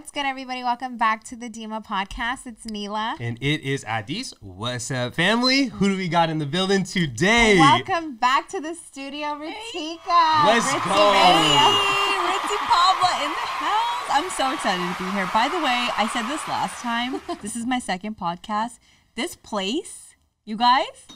What's good, everybody? Welcome back to the Dimah podcast. It's Neela. And it is Adis. What's up, family? Who do we got in the building today? Welcome back to the studio, Ritika. Let's Ritzy go. Hey, Ritzy Pabla in the house. I'm so excited to be here. By the way, I said this last time. this is my second podcast. This place, you guys,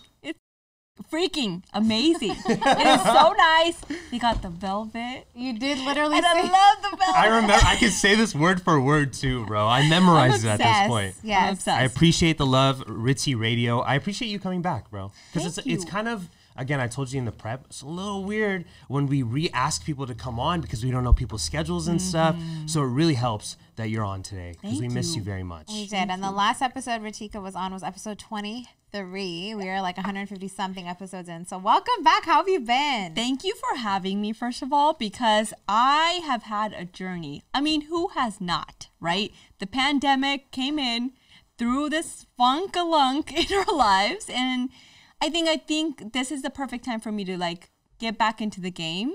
freaking amazing. it is so nice. They got the velvet. You did literally And I love the velvet. I remember I can say this word for word too, bro. I memorized it at this point. I'm Yes. I appreciate the love, Ritzy Radio. I appreciate you coming back, bro. Because it's Thank it's kind of again, I told you in the prep, it's a little weird when we re-ask people to come on because we don't know people's schedules and stuff. Mm-hmm. So it really helps that you're on today because we Thank miss you you. very much. We did. And the last episode Ritika was on was episode 23. We are like 150 something episodes in. So welcome back. How have you been? Thank you for having me, first of all, because I have had a journey. I mean, who has not, right? The pandemic came in, threw this funk-a-lunk in our lives, and I think I think this is the perfect time for me to like get back into the game.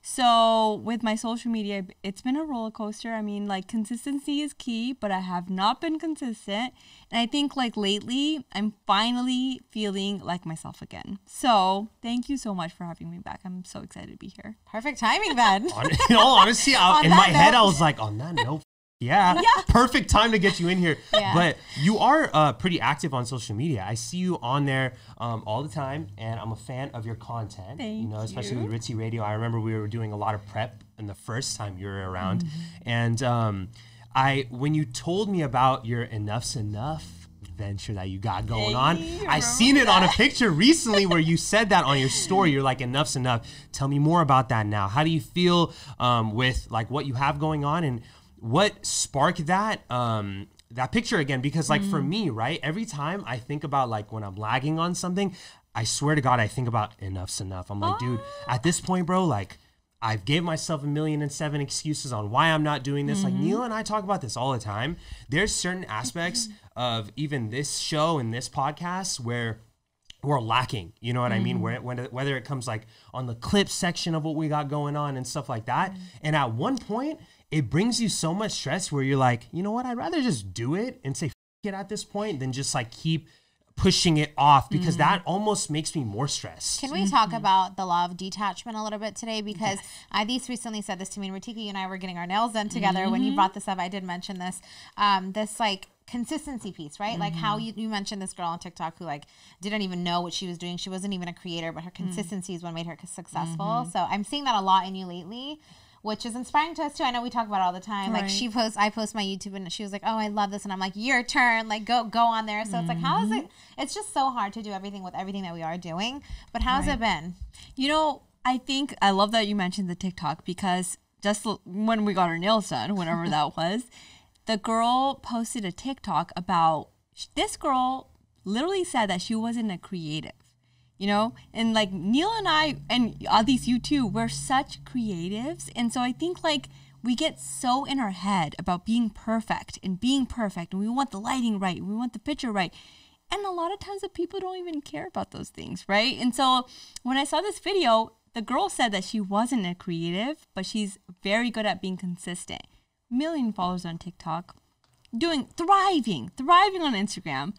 So with my social media, it's been a roller coaster. I mean, like consistency is key, but I have not been consistent. And I think like lately, I'm finally feeling like myself again. So thank you so much for having me back. I'm so excited to be here. Perfect timing Ben. On, in all honesty, I, in that my head. I was like, on that note, yeah, perfect time to get you in here. Yeah. But you are uh, pretty active on social media. I see you on there um, all the time, and I'm a fan of your content. you know, especially you. with Ritzy Radio. I remember we were doing a lot of prep in the first time you were around, Mm-hmm. and um, I when you told me about your Enough's Enough venture that you got going on. Hey, I seen it on a picture recently where you said that on your story. You're like, enough's enough. Tell me more about that now. How do you feel um, with like what you have going on and what sparked that? Um, that picture again because like for me right every time i think about like when i'm lagging on something i swear to god i think about enough's enough i'm like dude at this point bro like I've gave myself a million and seven excuses on why I'm not doing this. Like Neil and I talk about this all the time. There's certain aspects of even this show and this podcast where we're lacking. You know what I mean? Where when, whether it comes like on the clip section of what we got going on and stuff like that. And at one point, it brings you so much stress where you're like, you know what? I'd rather just do it and say F- it at this point than just like keep pushing it off because mm-hmm. that almost makes me more stressed. Can we talk mm-hmm. about the law of detachment a little bit today? Because Adis recently said this to me, and Ritika, you and I were getting our nails done together. When you mm-hmm. brought this up, I did mention this. Um, this like consistency piece, right? Like how you, you mentioned this girl on TikTok who like didn't even know what she was doing. She wasn't even a creator, but her mm. consistency is what made her successful. So I'm seeing that a lot in you lately. Which is inspiring to us too. I know we talk about it all the time. Like she posts, I post my YouTube, and she was like, "Oh, I love this," and I'm like, "Your turn! Like go go on there." So it's like, how is mm-hmm. it? It's just so hard to do everything with everything that we are doing. But how's it been? You know, I think I love that you mentioned the TikTok because just when we got our nails done, whenever that was, the girl posted a TikTok about this girl literally said that she wasn't a creative. You know, and like Neil and I, and all these you too, we're such creatives. And so I think like we get so in our head about being perfect and being perfect, and we want the lighting right, we want the picture right. And a lot of times the people don't even care about those things, right? And so when I saw this video, the girl said that she wasn't a creative, but she's very good at being consistent. Million followers on TikTok, doing thriving, thriving on Instagram.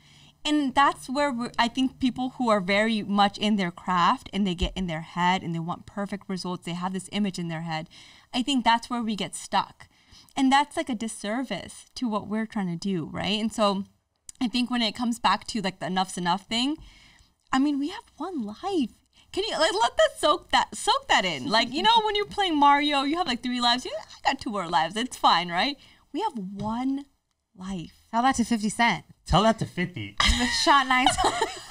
And that's where I think people who are very much in their craft and they get in their head and they want perfect results, they have this image in their head. I think that's where we get stuck. And that's like a disservice to what we're trying to do, right? And so I think when it comes back to like the enough's enough thing, I mean, we have one life. Can you like let that soak that soak that in? Like, you know, when you're playing Mario, you have like three lives. You I got two more lives. It's fine, right? We have one life. Tell that to 50 Cent. Tell that to 50. Shot nine times.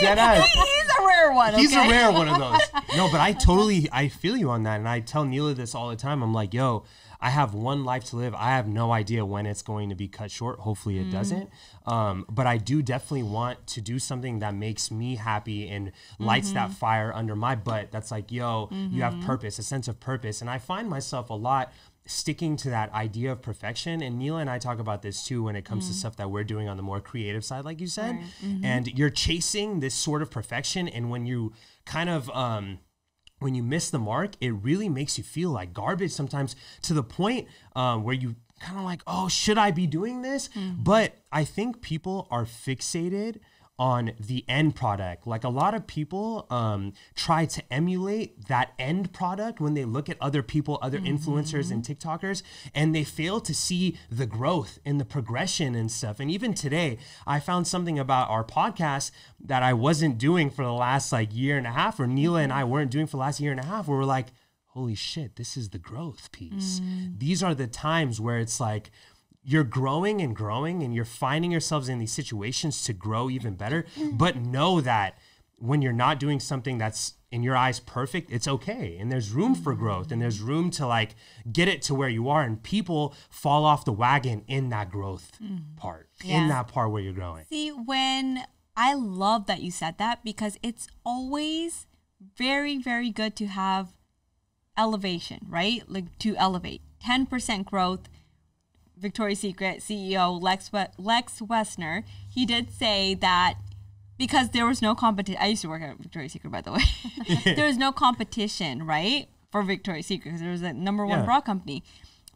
Dead ass. He's a rare one. He's okay? a rare one of those. No, but I totally I feel you on that, and I tell Neela this all the time. I'm like, yo, I have one life to live. I have no idea when it's going to be cut short. Hopefully, it mm. doesn't. Um, but I do definitely want to do something that makes me happy and lights that mm-hmm. fire under my butt. That's like, yo, you have mm-hmm. purpose, a sense of purpose, and I find myself a lot sticking to that idea of perfection. And Neela and I talk about this too when it comes to stuff that we're doing on the more creative side, like you said. And you're chasing this sort of perfection. And when you kind of, um, when you miss the mark, it really makes you feel like garbage sometimes to the point um, where you kind of like, oh, should I be doing this? But I think people are fixated on the end product. Like a lot of people um, try to emulate that end product when they look at other people, other mm-hmm. influencers and TikTokers, and they fail to see the growth and the progression and stuff. And even today, I found something about our podcast that I wasn't doing for the last like year and a half, or Neela and mm-hmm. I weren't doing for the last year and a half, where we're like, holy shit, this is the growth piece. Mm. These are the times where it's like, you're growing and growing and you're finding yourselves in these situations to grow even better mm-hmm. but know that when you're not doing something that's in your eyes perfect it's okay and there's room for mm-hmm. growth and there's room to like get it to where you are and people fall off the wagon in that growth mm-hmm. part Yeah. in that part where you're growing See, when I love that you said that because it's always very, very good to have elevation, right? Like to elevate. 10% growth. Victoria's Secret CEO Lex, we- Lex Wexner, he did say that because there was no competition. I used to work at Victoria's Secret, by the way. there was no competition, right? For Victoria's Secret because there was a number one Yeah. bra company.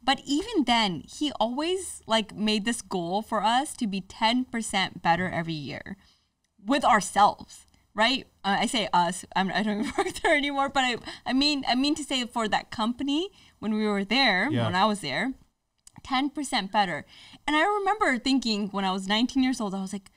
But even then, he always like made this goal for us to be 10% better every year with ourselves, right? Uh, I say us. I'm, I don't even work there anymore, but I, I mean, I mean to say for that company when we were there, Yeah. when I was there, 10% better. And I remember thinking when I was 19 years old, I was like,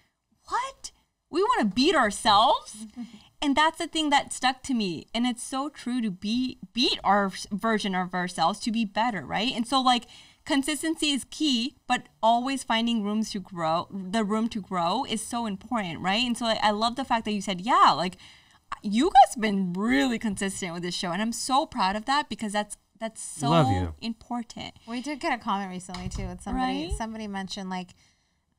what? We want to beat ourselves? and that's the thing that stuck to me. And it's so true to be beat our version of ourselves to be better, right? And so like consistency is key, but always finding rooms to grow, the room to grow is so important, right? And so like, I love the fact that you said, yeah, like you guys have been really consistent with this show and I'm so proud of that because that's that's so Love you. important. We did get a comment recently too. With somebody, Right? somebody mentioned like,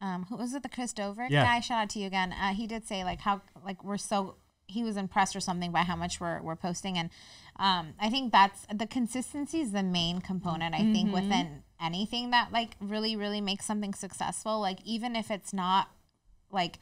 um, who was it? The Chris Dover Yeah. guy. Shout out to you again. Uh, he did say like how like we're so he was impressed or something by how much we're we're posting, and um, I think that's the consistency is the main component. I think Mm-hmm. within anything that like really really makes something successful. Like even if it's not like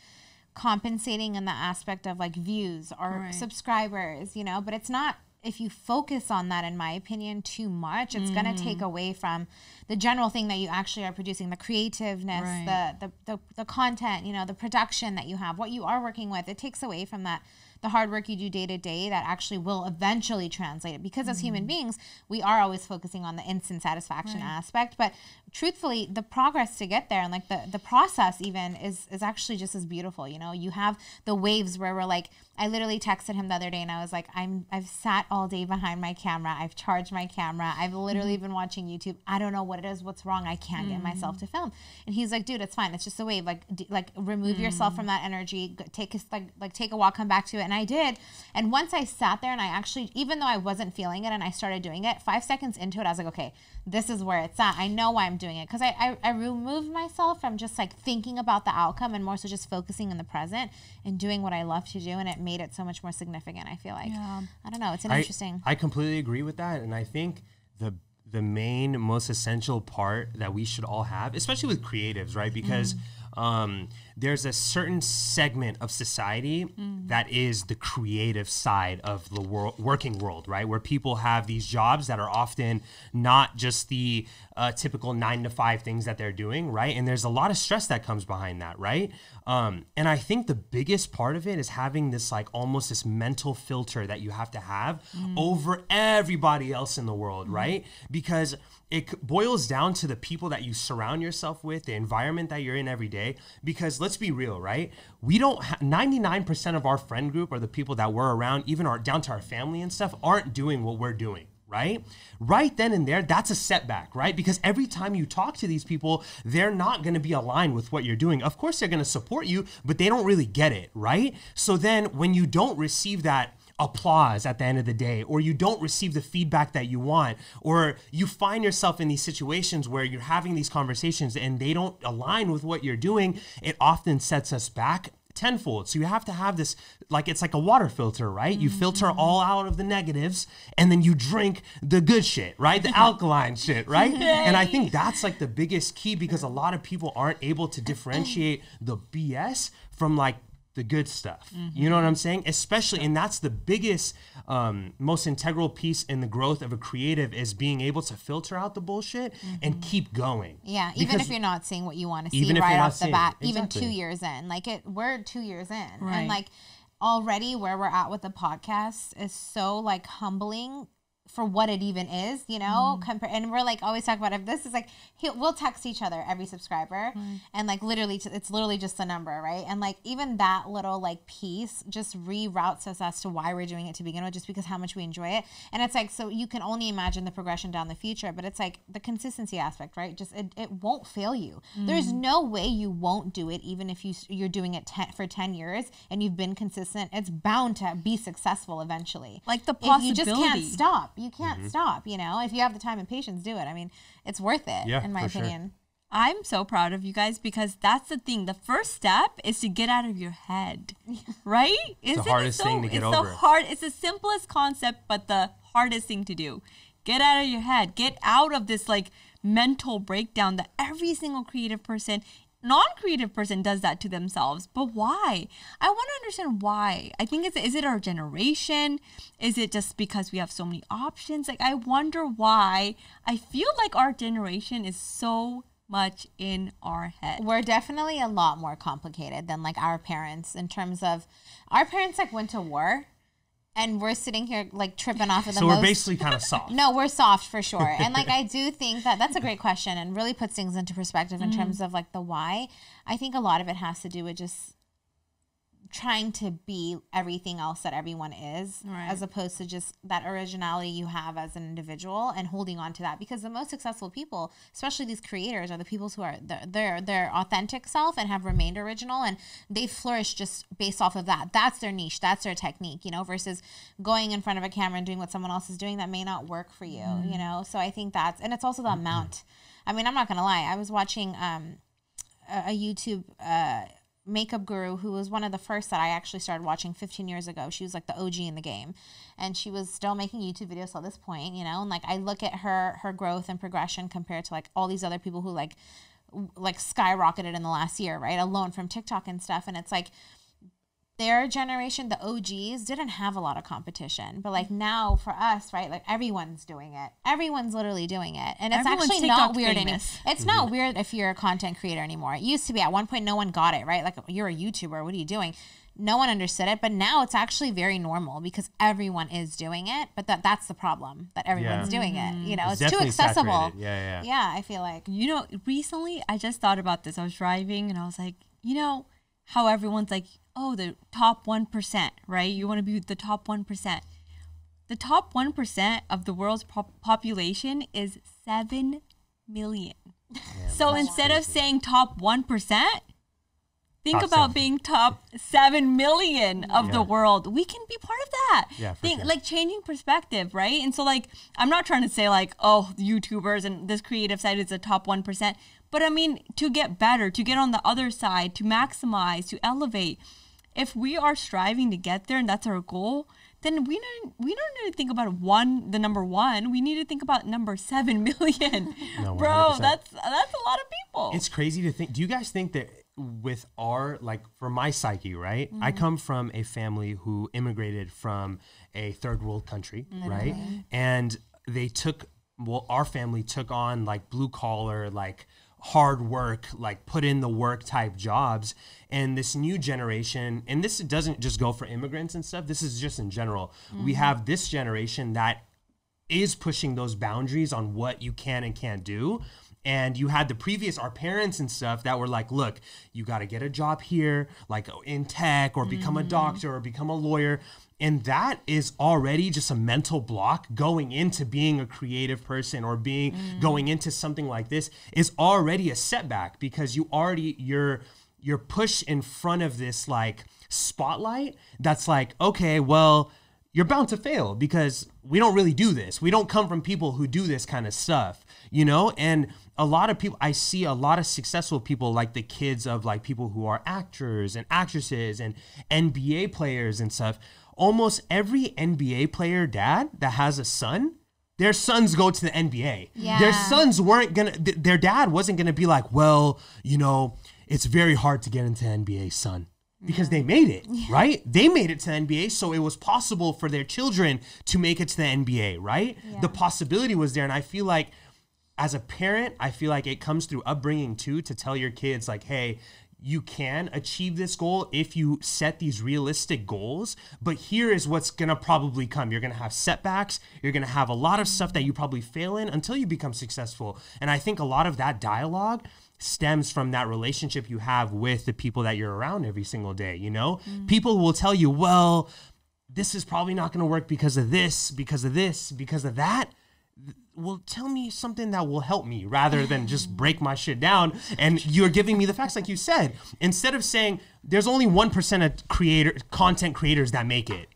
compensating in the aspect of like views or Right. subscribers, you know, but it's not if you focus on that in my opinion too much, it's going to take Mm. away from the general thing that you actually are producing, the creativeness, Right. the, the the the content, you know, the production that you have, what you are working with. It takes away from that the hard work you do day to day that actually will eventually translate it because as Mm-hmm. human beings we are always focusing on the instant satisfaction aspect but truthfully the progress to get there and like the the process even is is actually just as beautiful you know? You have the waves where we're like i literally texted him the other day and i was like i'm i've sat all day behind my camera. I've charged my camera. I've literally Mm-hmm. been watching youtube. I don't know what it is what's wrong. I can't get myself to film. And he's like dude it's fine. It's just a wave. Like d- like remove yourself Mm. from that energy. Take a like like take a walk come back to it. And i did. And once i sat there and i actually even though i wasn't feeling it and i started doing it five seconds into it i was like okay this is where it's at. I know why i'm doing it because I, I i removed myself from just like thinking about the outcome and more so just focusing in the present and doing what i love to do and it made it so much more significant i feel like. Yeah. i don't know. It's an I- interesting. I, completely agree with that, and I think the the main most essential part that we should all have, especially with creatives, right? Because um, there's a certain segment of society that is the creative side of the world, working world, right? Where people have these jobs that are often not just the uh, typical nine to five things that they're doing, right? And there's a lot of stress that comes behind that, right? Um, and I think the biggest part of it is having this like almost this mental filter that you have to have over everybody else in the world, right? Because it boils down to the people that you surround yourself with, the environment that you're in every day. Because let's be real, right? We don't, ha- 99% of our friend group or the people that we're around, even our down to our family and stuff, aren't doing what we're doing right? Right then and there, that's a setback, right? Because every time you talk to these people, they're not going to be aligned with what you're doing. Of course, they're going to support you, but they don't really get it, right? So then when you don't receive that, applause at the end of the day or you don't receive the feedback that you want or you find yourself in these situations where you're having these conversations and they don't align with what you're doing it often sets us back tenfold. So you have to have this, like it's like a water filter, right? You filter mm-hmm. all out of the negatives and then you drink the good shit, right? The alkaline shit, right? And I think that's like the biggest key because a lot of people aren't able to differentiate the BS from like the good stuff. You know what I'm saying? Especially, and that's the biggest, um, most integral piece in the growth of a creative is being able to filter out the bullshit and keep going. Yeah, even Because- if you're not seeing what you want to see Even right off the bat, it, even two years in, like it, we're two years in, Right. and like already where we're at with the podcast is so like humbling for what it even is, you know. Mm. Compare, and we're like always talk about if this is like he, we'll text each other every subscriber, and like literally t- it's literally just a number, right? And like even that little like piece just reroutes us as to why we're doing it to begin with, just because how much we enjoy it. And it's like so you can only imagine the progression down the future, but it's like the consistency aspect, right? Just it, it won't fail you. There's no way you won't do it, even if you you're doing it ten, for ten years and you've been consistent. It's bound to be successful eventually. Like the if you just can't stop, you can't mm-hmm. stop. You know, if you have the time and patience, do it. I mean, it's worth it. Yeah, in my for sure. opinion. I'm so proud of you guys because that's the thing. The first step is to get out of your head, right? Isn't it hardest thing to get it's over. The hard, it's the simplest concept, but the hardest thing to do. Get out of your head. Get out of this like mental breakdown that every single creative person, non-creative person does that to themselves. But why? I want to understand why. I think it's is it our generation? Is it just because we have so many options? Like I wonder why. I feel like our generation is so much in our head. We're definitely a lot more complicated than like our parents in terms of our parents like went to war, and we're sitting here like tripping off of the So most. we're basically kind of soft. No, we're soft for sure. And like I do think that that's a great question and really puts things into perspective in mm-hmm. terms of like the why. I think a lot of it has to do with just trying to be everything else that everyone is Right. as opposed to just that originality you have as an individual and holding on to that. Because the most successful people especially these creators are the people who are their their, their authentic self and have remained original and they flourish just based off of that. That's their niche. That's their technique you know versus going in front of a camera and doing what someone else is doing that may not work for you you know? So i think that's and it's also the amount. I mean i'm not gonna lie. I was watching um a, a YouTube uh, makeup guru who was one of the first that I actually started watching 15 years ago. She was like the OG in the game, and she was still making YouTube videos till this point, you know. And like I look at her her growth and progression compared to like all these other people who like like skyrocketed in the last year, right? Alone from TikTok and stuff, and it's like their generation, the OGs, didn't have a lot of competition. But like now for us, right? Like everyone's doing it. Everyone's literally doing it. And it's Everyone's actually not TikTok weird anymore. famous. It's not weird if you're a content creator anymore. It used to be at one point no one got it, right? Like you're a YouTuber, what are you doing? No one understood it, but now it's actually very normal because everyone is doing it. But that that's the problem that everyone's Yeah. doing it. You know, It's it's, too accessible. saturated. Yeah, yeah. Yeah, I feel like You know, recently I just thought about this. I was driving and I was like, you know, how everyone's like, oh, the top 1%, right? You want to be the top 1%. The top 1% of the world's pop- population is 7 million. so instead of saying top 1%, think Top about seven. being top 7 million of the world. We can be part of that. Yeah, for think sure. like changing perspective, right? And so like I'm not trying to say like, oh, YouTubers and this creative side is the top 1%, but I mean to get better, to get on the other side, to maximize, to elevate. If we are striving to get there and that's our goal, then we don't we don't need to think about one the number 1. We need to think about number 7 million. No, Bro, that's that's a lot of people. It's crazy to think. Do you guys think that with our like for my psyche, right? I mm-hmm. come from a family who immigrated from a third world country, right? And they took well, our family took on like blue collar, like hard work, like put in the work type jobs. And this new generation, and this doesn't just go for immigrants and stuff. This is just in general. We mm-hmm. have this generation that is pushing those boundaries on what you can and can't do. And you had the previous, our parents and stuff that were like, look, you got to get a job here, like in tech or become a mm-hmm. doctor or become a lawyer. And that is already just a mental block going into being a creative person or being mm. going into something like this is already a setback because you already, you're, you're pushed in front of this like spotlight that's like, okay, well, you're bound to fail because we don't really do this. We don't come from people who do this kind of stuff, you know? And a lot of people, I see a lot of successful people like the kids of like people who are actors and actresses and NBA players and stuff. Almost every NBA player dad that has a son, their sons go to the NBA. Yeah. Their sons weren't gonna, th- their dad wasn't gonna be like, well, you know, it's very hard to get into NBA, son. because they made it, right? They made it to the NBA, so it was possible for their children to make it to the NBA, right? The possibility was there. And I feel like as a parent, I feel like it comes through upbringing too to tell your kids, like, hey, you can achieve this goal if you set these realistic goals. But here is what's gonna probably come. You're gonna have setbacks. You're gonna have a lot of stuff that you probably fail in until you become successful. And I think a lot of that dialogue stems from that relationship you have with the people that you're around every single day. You know, mm. people will tell you, well, this is probably not gonna work because of this, because of this, because of that well tell me something that will help me rather than just mm. break my shit down and you're giving me the facts like you said instead of saying there's only 1% of creator content creators that make it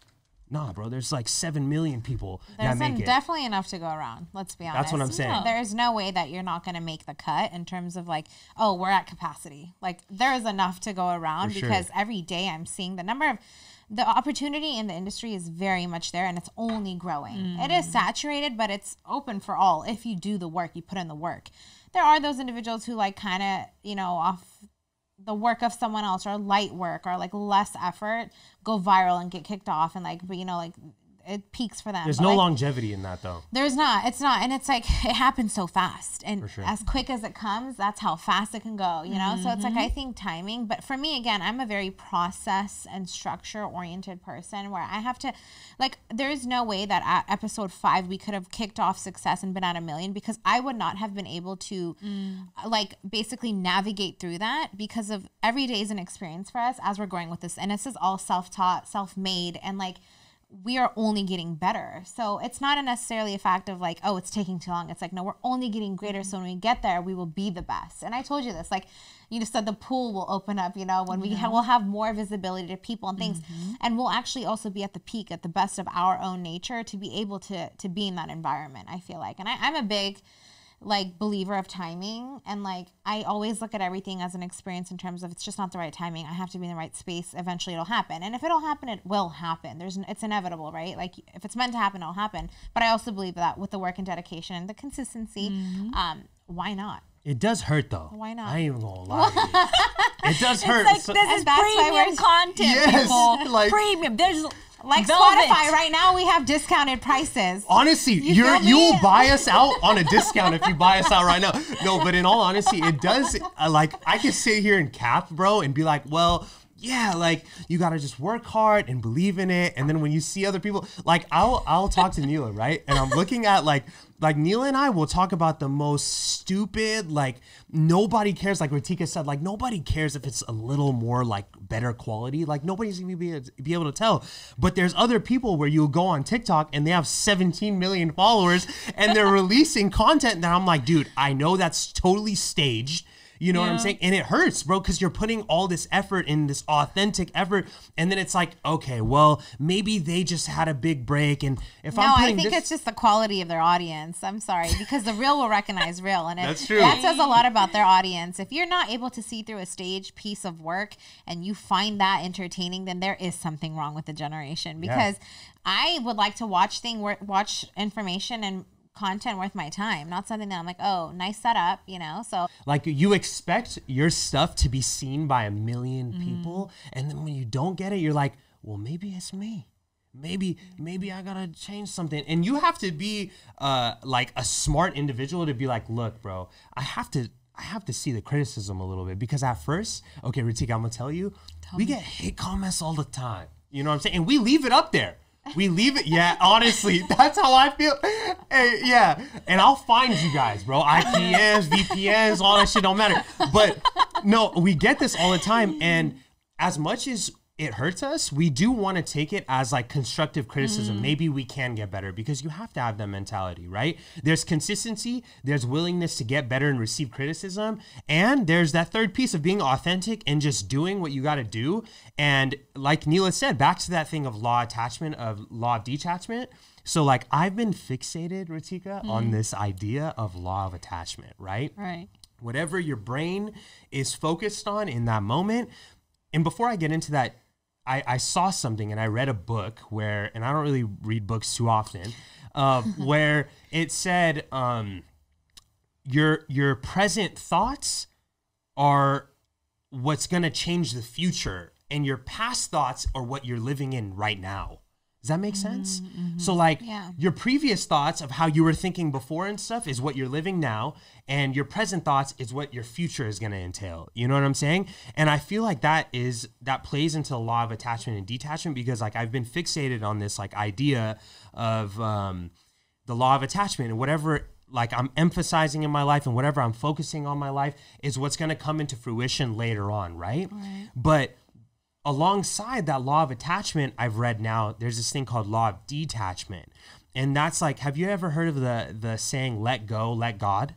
nah bro there's like 7 million people There's that make it definitely enough to go around. Let's be honest. That's what I'm saying. There is no way that you're not going to make the cut in terms of like, oh, we're at capacity. Like there is enough to go around For sure. because every day I'm seeing the number of the opportunity in the industry is very much there and it's only growing. It is mm. saturated, but it's open for all if you do the work, you put in the work. There are those individuals who like kind of, you know, off the work of someone else or light work or like less effort go viral and get kicked off and like but you know like it peaks for them. there's But, no like, longevity in that though there's not. It's not. And it's like it happens so fast. And sure. as quick as it comes, that's how fast it can go, you know? So it's like Mm-hmm. I think timing, but for me again, I'm a very process and structure oriented person where I have to like there's no way that at episode 5 we could have kicked off success and been at a million because I would not have been able to like basically navigate through that because of every day is an experience for us as we're going with this. And this is all self-taught, self-made and like we are only getting better. So it's not necessarily a fact of like, oh, it's taking too long. It's like, no, we're only getting greater. So when we get there, we will be the best. And I told you this, like, you just said the pool will open up, you know, when we ha- will have more visibility to people and things. Mm-hmm. And we'll actually also be at the peak, at the best of our own nature to be able to to be in that environment, I feel like. And I, I'm a big like believer of timing and like I always look at everything as an experience in terms of it's just not the right timing. I have to be in the right space. Eventually it'll happen. And if it'll happen, it will happen. There's it's inevitable, right? Like if it's meant to happen, it'll happen. But I also believe that with the work and dedication and the consistency, um, why not? it does hurt though Why not? i ain't even gonna lie to you. it does hurt Like So- this is And that's why premium content, Yes, people. like- premium. There's Like Velvet. Spotify, right now we have discounted prices. Honestly, you you're, you'll buy us out on a discount if you buy us out right now. No, but in all honesty, it does. Uh, like I can sit here and cap, bro, and be like, well. Yeah, like you gotta just work hard and believe in it, and then when you see other people, like I'll I'll talk to Neela, right? And I'm looking at like like Neela and I will talk about the most stupid, like nobody cares. Like Ritika said, like nobody cares if it's a little more like better quality. Like nobody's gonna be be able to tell. But there's other people where you'll go on TikTok and they have 17 million followers and they're releasing content that I'm like, dude, I know that's totally staged. You know what I'm saying? And it hurts, bro, because you're putting all this effort in this authentic effort, and then it's like, okay, well, maybe they just had a big break, and if No, I'm I think this, it's just the quality of their audience. I'm sorry because the real will recognize real, and it, That's true. That says a lot about their audience. If you're not able to see through a stage piece of work and you find that entertaining, then there is something wrong with the generation. Because I would like to watch thing watch information and content worth my time, not something that I'm like, oh, nice setup, you know. So like you expect your stuff to be seen by a million Mm-hmm. people and then when you don't get it you're like well maybe it's me maybe maybe i gotta change something and you have to be uh like a smart individual to be like look bro i have to I have to see the criticism a little bit because at first, okay, Ritika, I'm gonna tell you, we get hate comments all the time. You know what I'm saying? And we leave it up there. We leave it, yeah. Honestly, that's how I feel. Hey, yeah, and I'll find you guys, bro. IPNs, VPNs, all that shit don't matter. But no, we get this all the time, and as much as it hurts us, we do want to take it as like constructive criticism. Mm-hmm. Maybe we can get better because you have to have that mentality, right? There's consistency, there's willingness to get better and receive criticism, and there's that third piece of being authentic and just doing what you got to do. And like Neela said, back to that thing of law attachment, of law of detachment. So like I've been fixated, Ritika, on mm-hmm. this idea of law of attachment, right? right. whatever your brain is focused on in that moment. And before I get into that, I, I saw something and I read a book where, and I don't really read books too often, uh, where it said um, your your present thoughts are what's going to change the future and your past thoughts are what you're living in right now. Does that make sense? So like Yeah. your previous thoughts of how you were thinking before and stuff is what you're living now and your present thoughts is what your future is going to entail. You know what I'm saying? And I feel like that is that plays into the law of attachment and detachment because like I've been fixated on this like idea of um the law of attachment and whatever like I'm emphasizing in my life and whatever I'm focusing on my life is what's going to come into fruition later on, right? right? But alongside that law of attachment I've read now, there's this thing called law of detachment. And that's like, have you ever heard of the the saying let go, let God?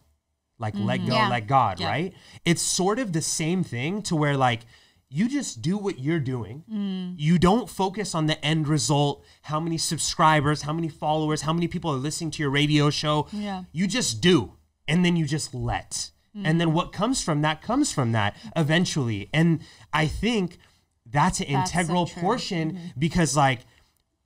Like let mm-hmm. go, Yeah. let God, Yeah. right? It's sort of the same thing to where like you just do what you're doing. Mm. You don't focus on the end result, how many subscribers, how many followers, how many people are listening to your radio show. Yeah. You just do. And then you just let. And then mm. what comes from that comes from that eventually. And I think that's an That's so integral true. portion mm-hmm. because like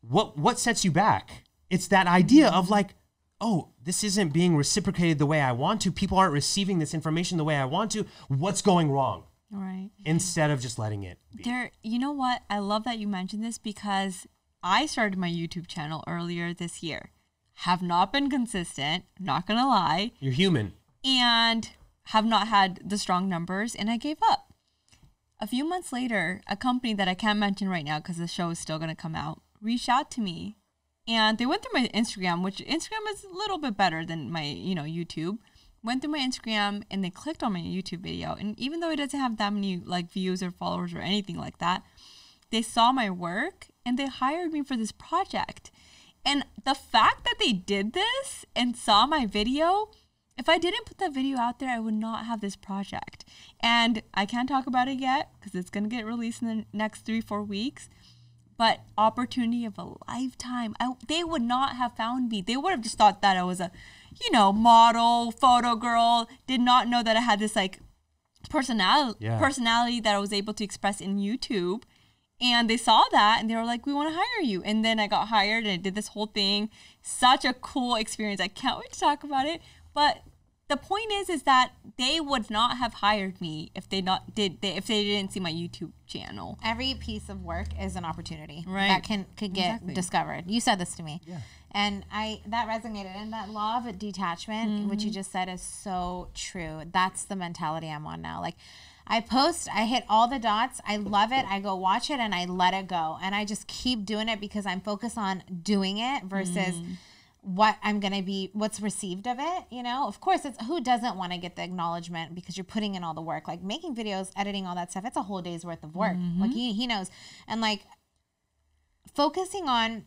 what what sets you back? It's that idea of mm-hmm. like, oh, this isn't being reciprocated the way I want to. People aren't receiving this information the way I want to. What's going wrong? Right. Instead of just letting it be. There, you know what? I love that you mentioned this because I started my YouTube channel earlier this year. Have not been consistent, not gonna lie, You're human. and have not had the strong numbers, and I gave up. A few months later, a company that I can't mention right now because the show is still gonna come out reached out to me, and they went through my Instagram, which Instagram is a little bit better than my you know YouTube. Went through my Instagram and they clicked on my YouTube video, and even though it doesn't have that many like views or followers or anything like that, they saw my work and they hired me for this project. And the fact that they did this and saw my video, if I didn't put that video out there, I would not have this project. And I can't talk about it yet because it's going to get released in the next three, four weeks. But opportunity of a lifetime. I, they would not have found me. They would have just thought that I was a, you know, model, photo girl. Did not know that I had this like personality Yeah. personality that I was able to express in YouTube. And they saw that and they were like, we want to hire you. And then I got hired and I did this whole thing. Such a cool experience. I can't wait to talk about it. But the point is, is that they would not have hired me if they not did they, if they didn't see my YouTube channel. Every piece of work is an opportunity Right. that can could get Exactly. discovered. You said this to me, yeah, and I that resonated. And that law of detachment, which you Mm-hmm. just said, is so true. That's the mentality I'm on now. Like. I post, I hit all the dots. I love it. I go watch it and I let it go. And I just keep doing it because I'm focused on doing it versus Mm. What I'm going to be, what's received of it. You know, of course, it's who doesn't want to get the acknowledgement because you're putting in all the work, like making videos, editing, all that stuff. It's a whole day's worth of work. Like mm-hmm. he, he knows. And like focusing on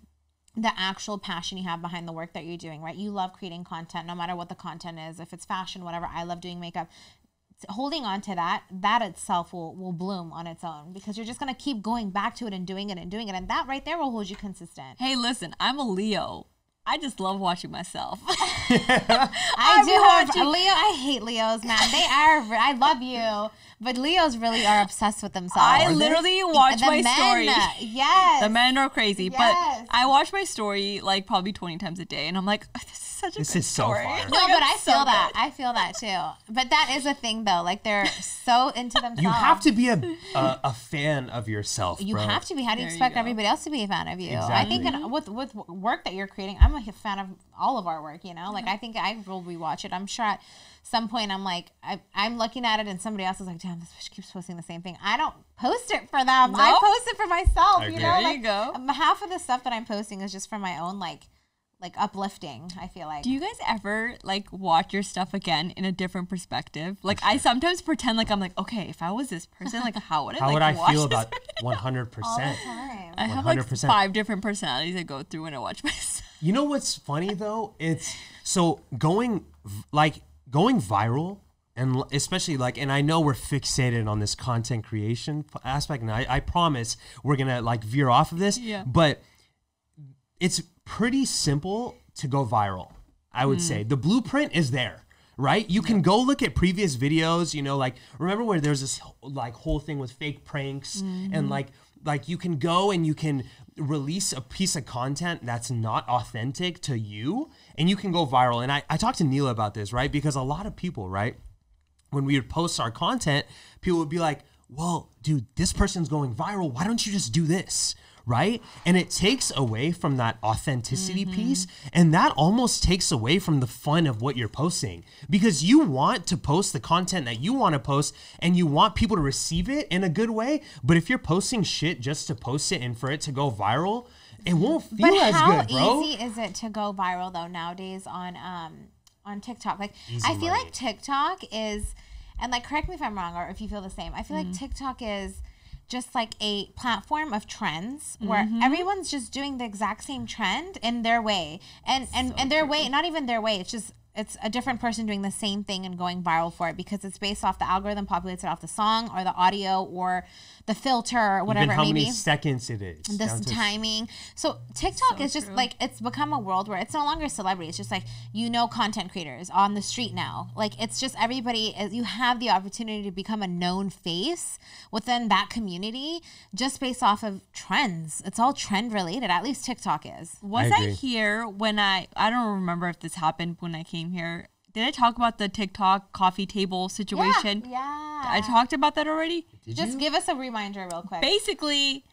the actual passion you have behind the work that you're doing, right? You love creating content, no matter what the content is. If it's fashion, whatever, I love doing makeup. Holding on to that, that itself will will bloom on its own because you're just gonna keep going back to it and doing it and doing it, and that right there will hold you consistent. Hey, listen, I'm a Leo. I just love watching myself. I I'm do have Leo. I hate Leos, man. They are. I love you, but Leos really are obsessed with themselves. I literally watch The my men, story. Yes. The men are crazy, Yes. but I watch my story like probably 20 times a day, and I'm like, "Oh, this is such a This good is so story. fire. No, Like, but I'm I so feel that. I feel that too. But that is a thing, though. Like they're so into themselves. You have to be a a, a fan of yourself, You bro. have to be. How do you There expect go. everybody else to be a fan of you? I think in, with with work that you're creating, I'm a fan of all of our work. You know, like I think I will rewatch it. I'm sure at some point I'm like I, I'm looking at it and somebody else is like, damn, this bitch keeps posting the same thing. I don't post it for them. I post it for myself. I You agree. know, There you like go. um, half of the stuff that I'm posting is just for my own like like uplifting. I feel like. Do you guys ever like watch your stuff again in a different perspective? Like I sometimes pretend like I'm like, okay, if I was this person, like how would I? How like, would I feel about 100? all the percent time. I have like 100%. five different personalities I go through when I watch myself. You know what's funny though? It's so going like going viral and especially like and I know we're fixated on this content creation aspect and I, I promise we're going to like veer off of this, Yeah. but it's pretty simple to go viral. I would say the blueprint is there, right? You can go look at previous videos, you know, like remember where there's this like whole thing with fake pranks and mm-hmm. like like you can go and you can release a piece of content that's not authentic to you and you can go viral. And I, I talked to Neela about this, right? Because a lot of people, right, when we would post our content, people would be like, well, dude, this person's going viral. Why don't you just do this? Right. And it takes away from that authenticity mm-hmm. piece. And that almost takes away from the fun of what you're posting because you want to post the content that you want to post and you want people to receive it in a good way. But if you're posting shit just to post it and for it to go viral, it mm-hmm. won't feel But as how good, bro. easy is it to go viral though nowadays on um on TikTok? Like Easy I feel money. like TikTok is and like correct me if I'm wrong or if you feel the same. I feel like mm-hmm. TikTok is just like a platform of trends where mm-hmm. everyone's just doing the exact same trend in their way. And and and their way, not even their way, it's just it's a different person doing the same thing and going viral for it because it's based off the algorithm populates it off the song or the audio or the filter or whatever Even how it may many be seconds it is. this timing. So TikTok is just like it's become a world where it's no longer celebrity. It's just like you know content creators on the street now. Like it's just everybody. is- You have the opportunity to become a known face within that community just based off of trends. It's all trend related. At least TikTok is. Was I I, here when I I don't remember if this happened when I came here. Did I talk about the TikTok coffee table situation? Yeah. yeah. I talked about that already. Did just give us a reminder real quick. Basically,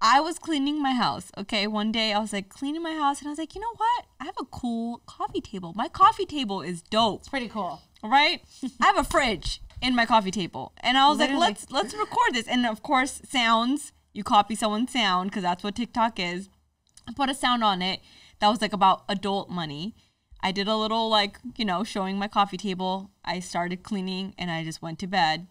I was cleaning my house. Okay, one day I was like cleaning my house and I was like, you know what? I have a cool coffee table. My coffee table is dope. It's pretty cool. right? I have a fridge in my coffee table, and I was Literally. like, let's let's record this. And of course, sounds. You copy someone's sound because that's what TikTok is. I put a sound on it that was like about adult money. I did a little like you know showing my coffee table. I started cleaning, and I just went to bed.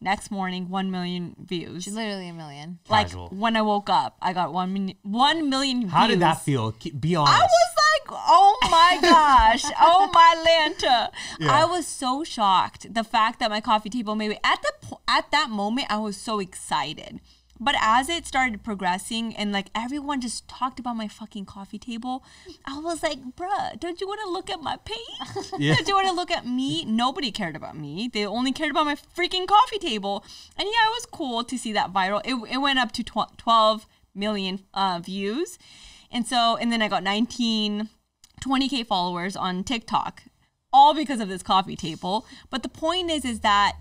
Next morning, one million views. She's Literally a million. Like Casual. when I woke up, I got one million, one million views. How did that feel? Be honest. I was like, oh my gosh, oh my Lanta. Yeah. I was so shocked. The fact that my coffee table maybe at the po- at that moment I was so excited. But as it started progressing and like everyone just talked about my fucking coffee table, I was like, bruh, don't you want to look at my page? Yeah. Don't you want to look at me? Nobody cared about me. They only cared about my freaking coffee table. And yeah, it was cool to see that viral. It, it went up to tw- 12 million uh, views. And so, and then I got 19, 20K followers on TikTok, all because of this coffee table. But the point is, is that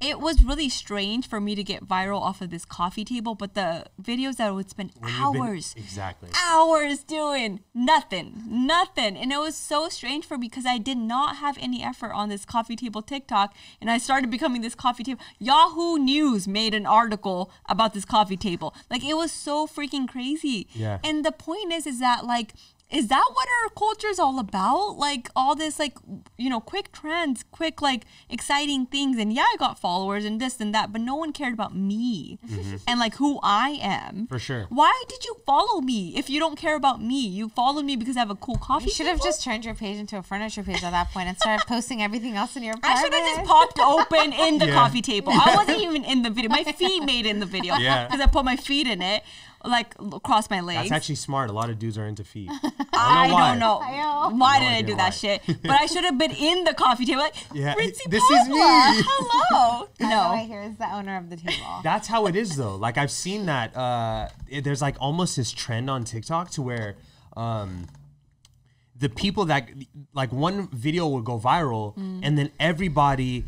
it was really strange for me to get viral off of this coffee table, but the videos that I would spend When you've been- hours, exactly. hours doing nothing, nothing. And it was so strange for me because I did not have any effort on this coffee table TikTok. And I started becoming this coffee table. Yahoo News made an article about this coffee table. Like it was so freaking crazy. Yeah. And the point is, is that like, is that what our culture is all about? Like all this, like you know, quick trends, quick like exciting things, and yeah, I got followers and this and that, but no one cared about me and like who I am. Mm-hmm. For sure. Why did you follow me if you don't care about me? You followed me because I have a cool coffee. You should have just turned your page into a furniture page at that point and started posting everything else in your I should have just popped open in the coffee table. I wasn't even in the video. My feet made it in the video. Yeah. Because I put my feet in it, like across my legs. That's actually smart. A lot of dudes are into feet. I why. don't know. I know. Why No did I do why. that shit? But I should have been in the coffee table. Like, Yeah, Ritzy this is me. Hello. No, No. right here is the owner of the table. That's how it is though. Like I've seen that uh it- there's like almost this trend on TikTok to where um the people that like one video will go viral and then everybody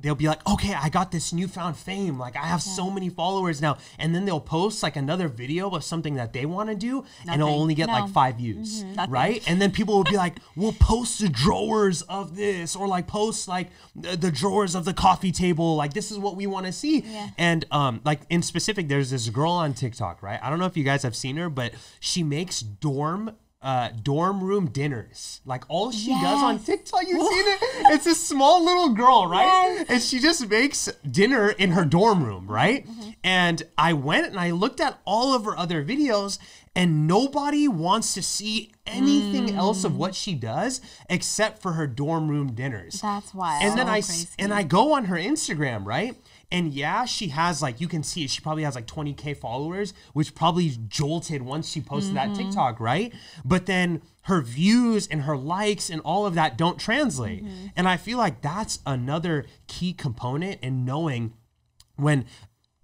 they'll be like okay i got this newfound fame. Like i have so many followers now. And then they'll post like another video of something that they want to do and it'll only get like five views Nothing. right? And then people will be like we'll post the drawers of this or like post like the, the drawers of the coffee table. Like this is what we want to see. Yeah. and um, like in specific, there's this girl on TikTok, right? I don't know if you guys have seen her, but she makes dorm uh dorm room dinners. Like all she does on TikTok, you've seen it? It's a small little girl, right? Yes. And she just makes dinner in her dorm room, right? Mm-hmm. And I went and I looked at all of her other videos and nobody wants to see anything else of what she does except for her dorm room dinners. That's wild. And then I crazy. and I go on her Instagram, right? And yeah, she has like you can see she probably has like 20k followers, which probably jolted once she posted that TikTok, right? But then her views and her likes and all of that don't translate. And I feel like that's another key component in knowing when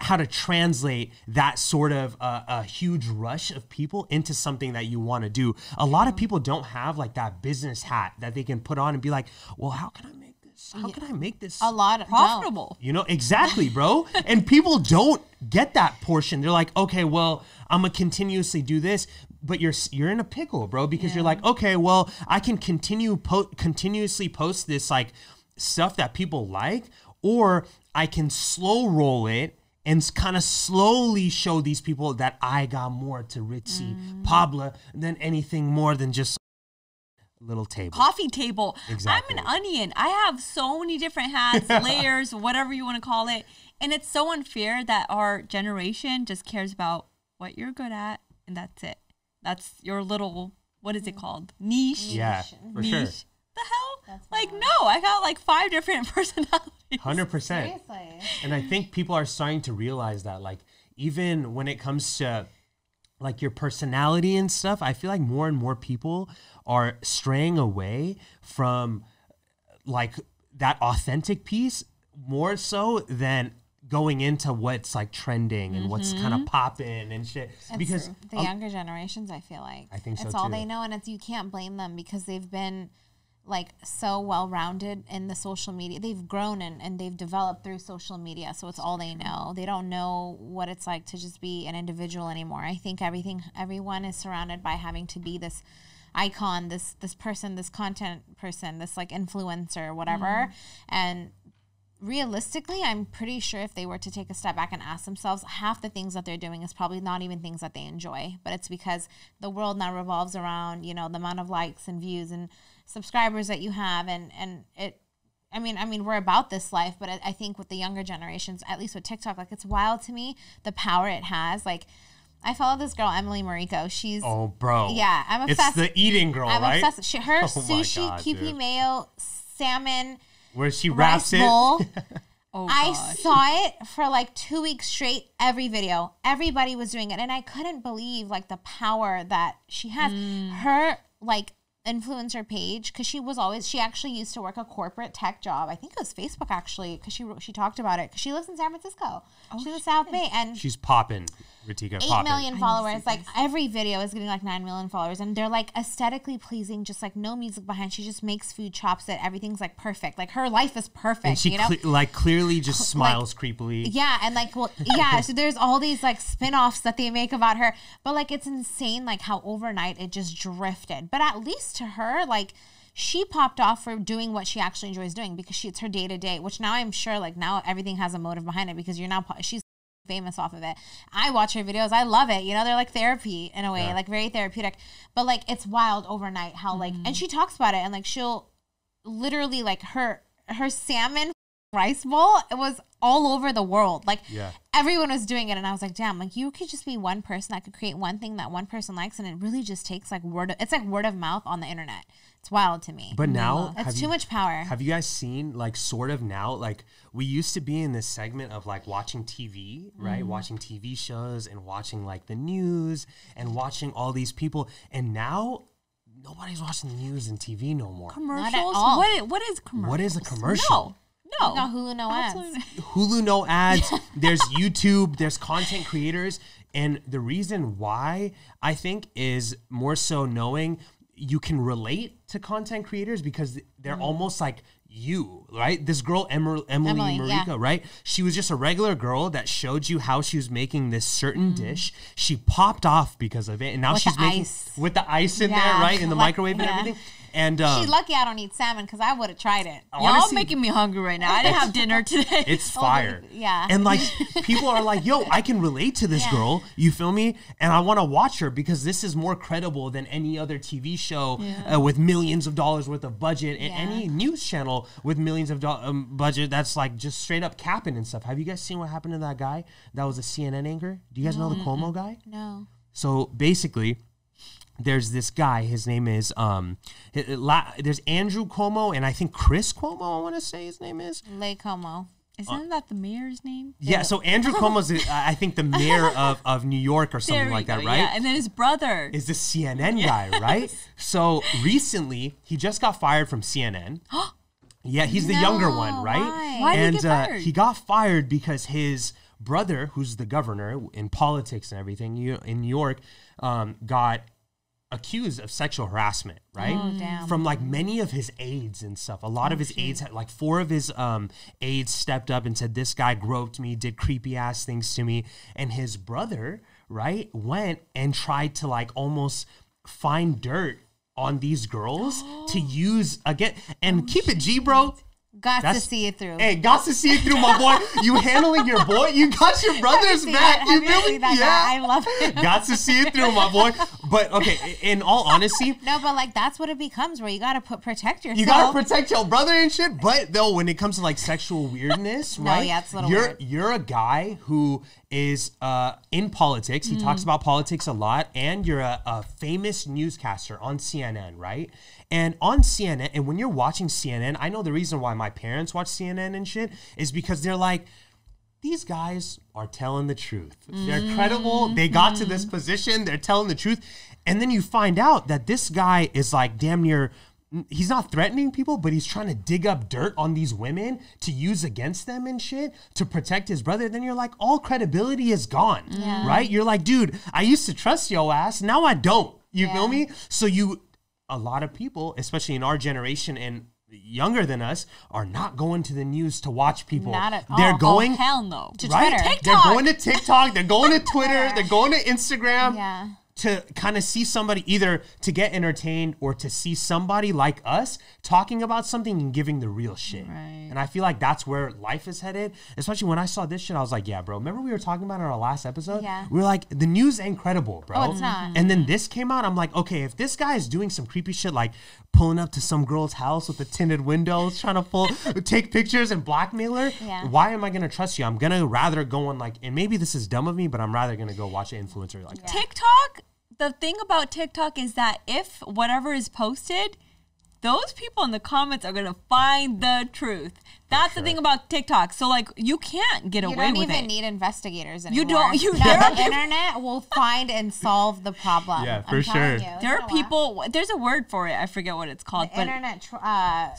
how to translate that sort of uh, a huge rush of people into something that you want to do. A lot of people don't have like that business hat that they can put on and be like, "Well, how can I make How can I make this A lot of Profitable. You know, exactly, bro. and people don't get that portion. They're like, okay, well, I'm gonna continuously do this, but you're you're in a pickle, bro, because you're like, okay, well, I can continue po- continuously post this like stuff that people like, or I can slow roll it and kind of slowly show these people that I got more to Ritzy mm. Pabla than anything more than just little table. Coffee table. Exactly. I'm an onion. I have so many different hats, layers, whatever you want to call it. And it's so unfair that our generation just cares about what you're good at and that's it. That's your little what is it called? Niche. Yeah, for Niche. sure. The hell? like no, I got like five different personalities. Hundred percent. Seriously. And I think people are starting to realize that, like, even when it comes to like your personality and stuff, I feel like more and more people are straying away from like that authentic piece more so than going into what's like trending and what's mm-hmm. kind of popping and shit. because the younger generations, I feel like I think so, it's all too. they know, and it's you can't blame them because they've been like so well rounded in the social media. They've grown and, and they've developed through social media, so it's all they know. They don't know what it's like to just be an individual anymore. I think everything everyone is surrounded by having to be this icon, this this person, this content person, this like influencer, whatever, mm-hmm. and realistically, I'm pretty sure if they were to take a step back and ask themselves, half the things that they're doing is probably not even things that they enjoy. But it's because the world now revolves around, you know, the amount of likes and views and subscribers that you have and and it I mean, I mean, we're about this life, but I, I think with the younger generations, at least with TikTok, like it's wild to me the power it has. Like, I follow this girl Emily Mariko. She's oh, bro, Yeah, I'm obsessed. It's the eating girl, I'm right? obsessed. She, her Oh sushi, God, Kewpie dude. mayo, salmon, Where she rice wraps it. bowl. Oh I gosh. saw it for like two weeks straight, every video. Everybody was doing it. And I couldn't believe like the power that she has. Mm. Her like influencer page, because she was always, she actually used to work a corporate tech job. I think it was Facebook actually, because she, she talked about it, because she lives in San Francisco. oh, she's in South Bay. And She's popping, Ritika, eight popping. million followers. Like every video is getting like nine million followers, and they're like aesthetically pleasing, just like no music behind. She just makes food, chops it. Everything's like perfect. Like her life is perfect. And she you know. cle- like clearly just smiles creepily. yeah, and like, well, yeah. So there's all these like spin-offs that they make about her, but like it's insane, like how overnight it just drifted. But at least to her, like she popped off for doing what she actually enjoys doing because she it's her day to day. Which now I'm sure, like now everything has a motive behind it because you're now she's famous off of it. I watch her videos. I love it. You know, they're like therapy in a way, like very therapeutic. But like it's wild overnight how like and mm. she talks about it and like she'll literally like her her salmon rice bowl it was all over the world. Like Yeah. everyone was doing it and I was like, damn, like you could just be one person that could create one thing that one person likes and it really just takes like word of, it's like word of mouth on the internet. It's wild to me. But now, have it's too you- much power. Have you guys seen like sort of now like we used to be in this segment of like watching TV, right? Mm-hmm. Watching TV shows and watching like the news and watching all these people and now nobody's watching the news and TV no more. commercials. all. What is, what is commercials? What is a commercial? No, no. no Hulu, no ads. Absolutely. Hulu no ads. There's YouTube. There's content creators, and the reason why I think is more so knowing you can relate to content creators because they're mm-hmm. almost like you, right? This girl Emer- Emily, Emily, yeah. Mariko, right? She was just a regular girl that showed you how she was making this certain mm-hmm. dish. She popped off because of it, and now With she's making ice. with the ice in there, right, in the Like- microwave and everything. And um, She's lucky I don't eat salmon because I would have tried it. Y'all making me hungry right now. I didn't have dinner today. It's fire. yeah. And like people are like, yo, I can relate to this Yeah. girl. You feel me? And I want to watch her because this is more credible than any other TV show uh, with millions of dollars worth of budget and Yeah. any news channel with millions of do- um, budget that's like just straight up capping and stuff. Have you guys seen what happened to that guy that was a CNN anchor? Do you guys know the Cuomo guy? no. So basically, there's this guy. His name is um. it- it la- There's Andrew Cuomo and I think Chris Cuomo. I want to say his name is. Lake Como. Isn't that the mayor's name? Yeah, so Andrew Cuomo's, uh, I think, the mayor of, of New York or something like that, go, right? Yeah, and then his brother. Is the CNN guy, right? So recently, he just got fired from CNN. yeah, he's the younger one, right? why? Why did he and get uh, fired? he got fired because his brother, who's the governor in politics and everything you- in New York, um, got accused of sexual harassment, right? Oh, damn. From like many of his aides and stuff. A lot of his aides had like four of his um aides stepped up and said this guy groped me, did creepy ass things to me, and his brother, right, went and tried to like almost find dirt on these girls to use again and keep it G, bro. Got to see it through. Hey, got to see it through, my boy. You handling your boy. You got your brother's back. You really, yeah. guy? I love it. Got to see it through, my boy. But okay, in all honesty, No, but like that's what it becomes where you gotta put protect yourself. you gotta protect your brother and shit. But though, when it comes to like sexual weirdness, No, right? yeah, it's a little you're weird. you're a guy who is uh, in politics. He Mm. talks about politics a lot, and you're a, a famous newscaster on CNN, right? And on CNN, and when you're watching CNN, I know the reason why my parents watch CNN and shit is because they're like. These guys are telling the truth. They're credible. They got to this position. They're telling the truth. And then you find out that this guy is like damn near he's not threatening people, but he's trying to dig up dirt on these women to use against them and shit to protect his brother, then you're like, all credibility is gone, right? You're like, dude, I used to trust your ass, now I don't. You feel me? So you, a lot of people, especially in our generation and younger than us, are not going to the news to watch people. Not at They're all. Oh, going Hell no. To right? Twitter. They're going to TikTok. They're going to Twitter. Twitter. They're going to Instagram Yeah. To kind of see somebody either to get entertained or to see somebody like us talking about something and giving the real shit. Right. And I feel like that's where life is headed. Especially when I saw this shit, I was like, yeah, bro. Remember we were talking about it in our last episode? Yeah. We were like, the news ain't credible, bro. Oh, it's not. And then this came out. I'm like, okay, if this guy is doing some creepy shit like pulling up to some girl's house with the tinted windows, trying to pull, take pictures and blackmail her, Yeah. why am I gonna trust you? I'm gonna rather go on like, and maybe this is dumb of me, but I'm rather gonna go watch an influencer like that. TikTok, the thing about TikTok is that if whatever is posted, those people in the comments are gonna find the truth. That's the thing about TikTok. So like you can't get You away don't with even need investigators anymore. You don't- you- the, the internet will find and solve the problem. Yeah, I'm for sure. you. there You are know what? people. There's a word for it. I forget what it's called, The but internet. Tr- uh,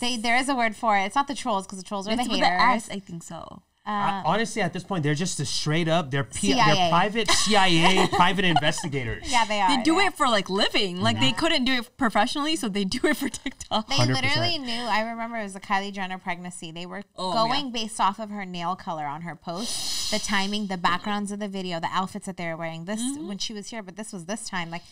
they there is a word for it. It's not the trolls because the trolls are it's the with an haters. S. I think so. I- honestly, at this point, they're just a straight up, they're, P- they're private CIA, private investigators. yeah, they are. They do are. it for like living. Like they couldn't do it professionally, so they do it for TikTok. They 100%. literally knew. I remember it was a Kylie Jenner pregnancy. They were Oh, going yeah. based off of her nail color on her post, the timing, the backgrounds of the video, the outfits that they were wearing. This Mm-hmm. when she was here, but this was this time. Like,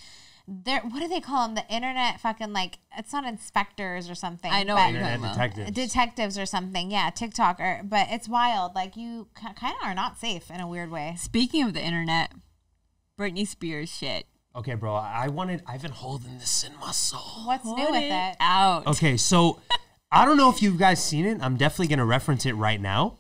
they're what do they call them? The internet fucking like it's not inspectors or something. I know but what Internet talking about. detectives. detectives or something. Yeah, TikTok or but it's wild. Like you kind of are not safe in a weird way. Speaking of the internet, Britney Spears shit. Okay, bro, I wanted, I've been holding this in my soul. What's new with it it? out. Okay, so I don't know if you guys seen it. I'm definitely gonna reference it right now.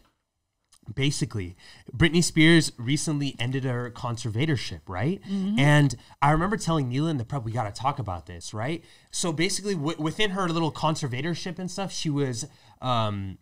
Basically, Britney Spears recently ended her conservatorship, right? And I remember telling Neela in the prep, we got to talk about this, right? So basically, w- within her little conservatorship and stuff, she was, um,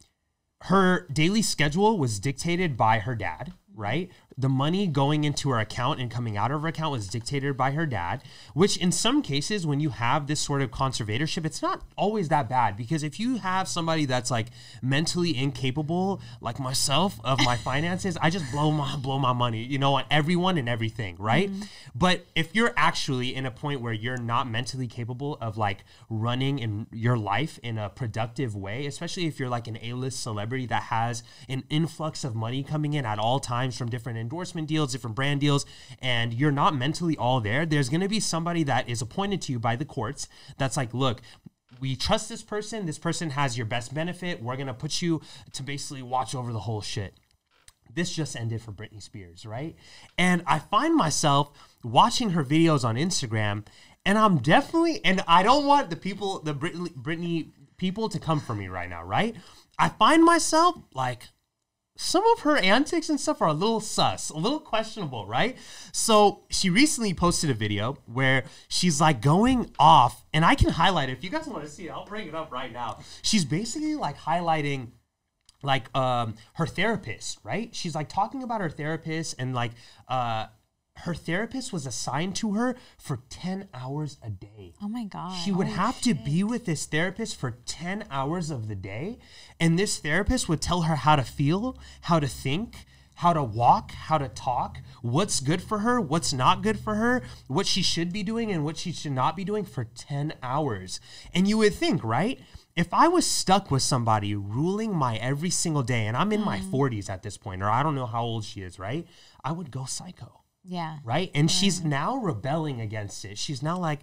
her daily schedule was dictated by her dad, right? The money going into her account and coming out of her account was dictated by her dad, which in some cases, when you have this sort of conservatorship, it's not always that bad because if you have somebody that's like mentally incapable, like myself, of my finances, I just blow my blow my money, you know, on everyone and everything, right? Mm-hmm. But if you're actually in a point where you're not mentally capable of like running in your life in a productive way, especially if you're like an A-list celebrity that has an influx of money coming in at all times from different endorsement deals, different brand deals, and you're not mentally all there, there's going to be somebody that is appointed to you by the courts that's like, look, we trust this person. This person has your best benefit. We're going to put you to basically watch over the whole shit this just ended for Britney Spears, right? And I find myself watching her videos on Instagram, and I'm definitely, and I don't want the people, the Britney, Britney people to come for me right now, right? I find myself like, some of her antics and stuff are a little sus, a little questionable, right? So she recently posted a video where she's like going off, and I can highlight it. If you guys want to see it, I'll bring it up right now. She's basically like highlighting like um her therapist, right? She's like talking about her therapist and like uh her therapist was assigned to her for 10 hours a day. Oh my god. She would Holy have to be with this therapist for 10 hours of the day. And this therapist would tell her how to feel, how to think, how to walk, how to talk, what's good for her, what's not good for her, what she should be doing and what she should not be doing for 10 hours. And you would think, right? If I was stuck with somebody ruling my every single day, and I'm in my mm. 40s at this point, or I don't know how old she is, right? I would go psycho Yeah. right? And she's now rebelling against it. She's now like,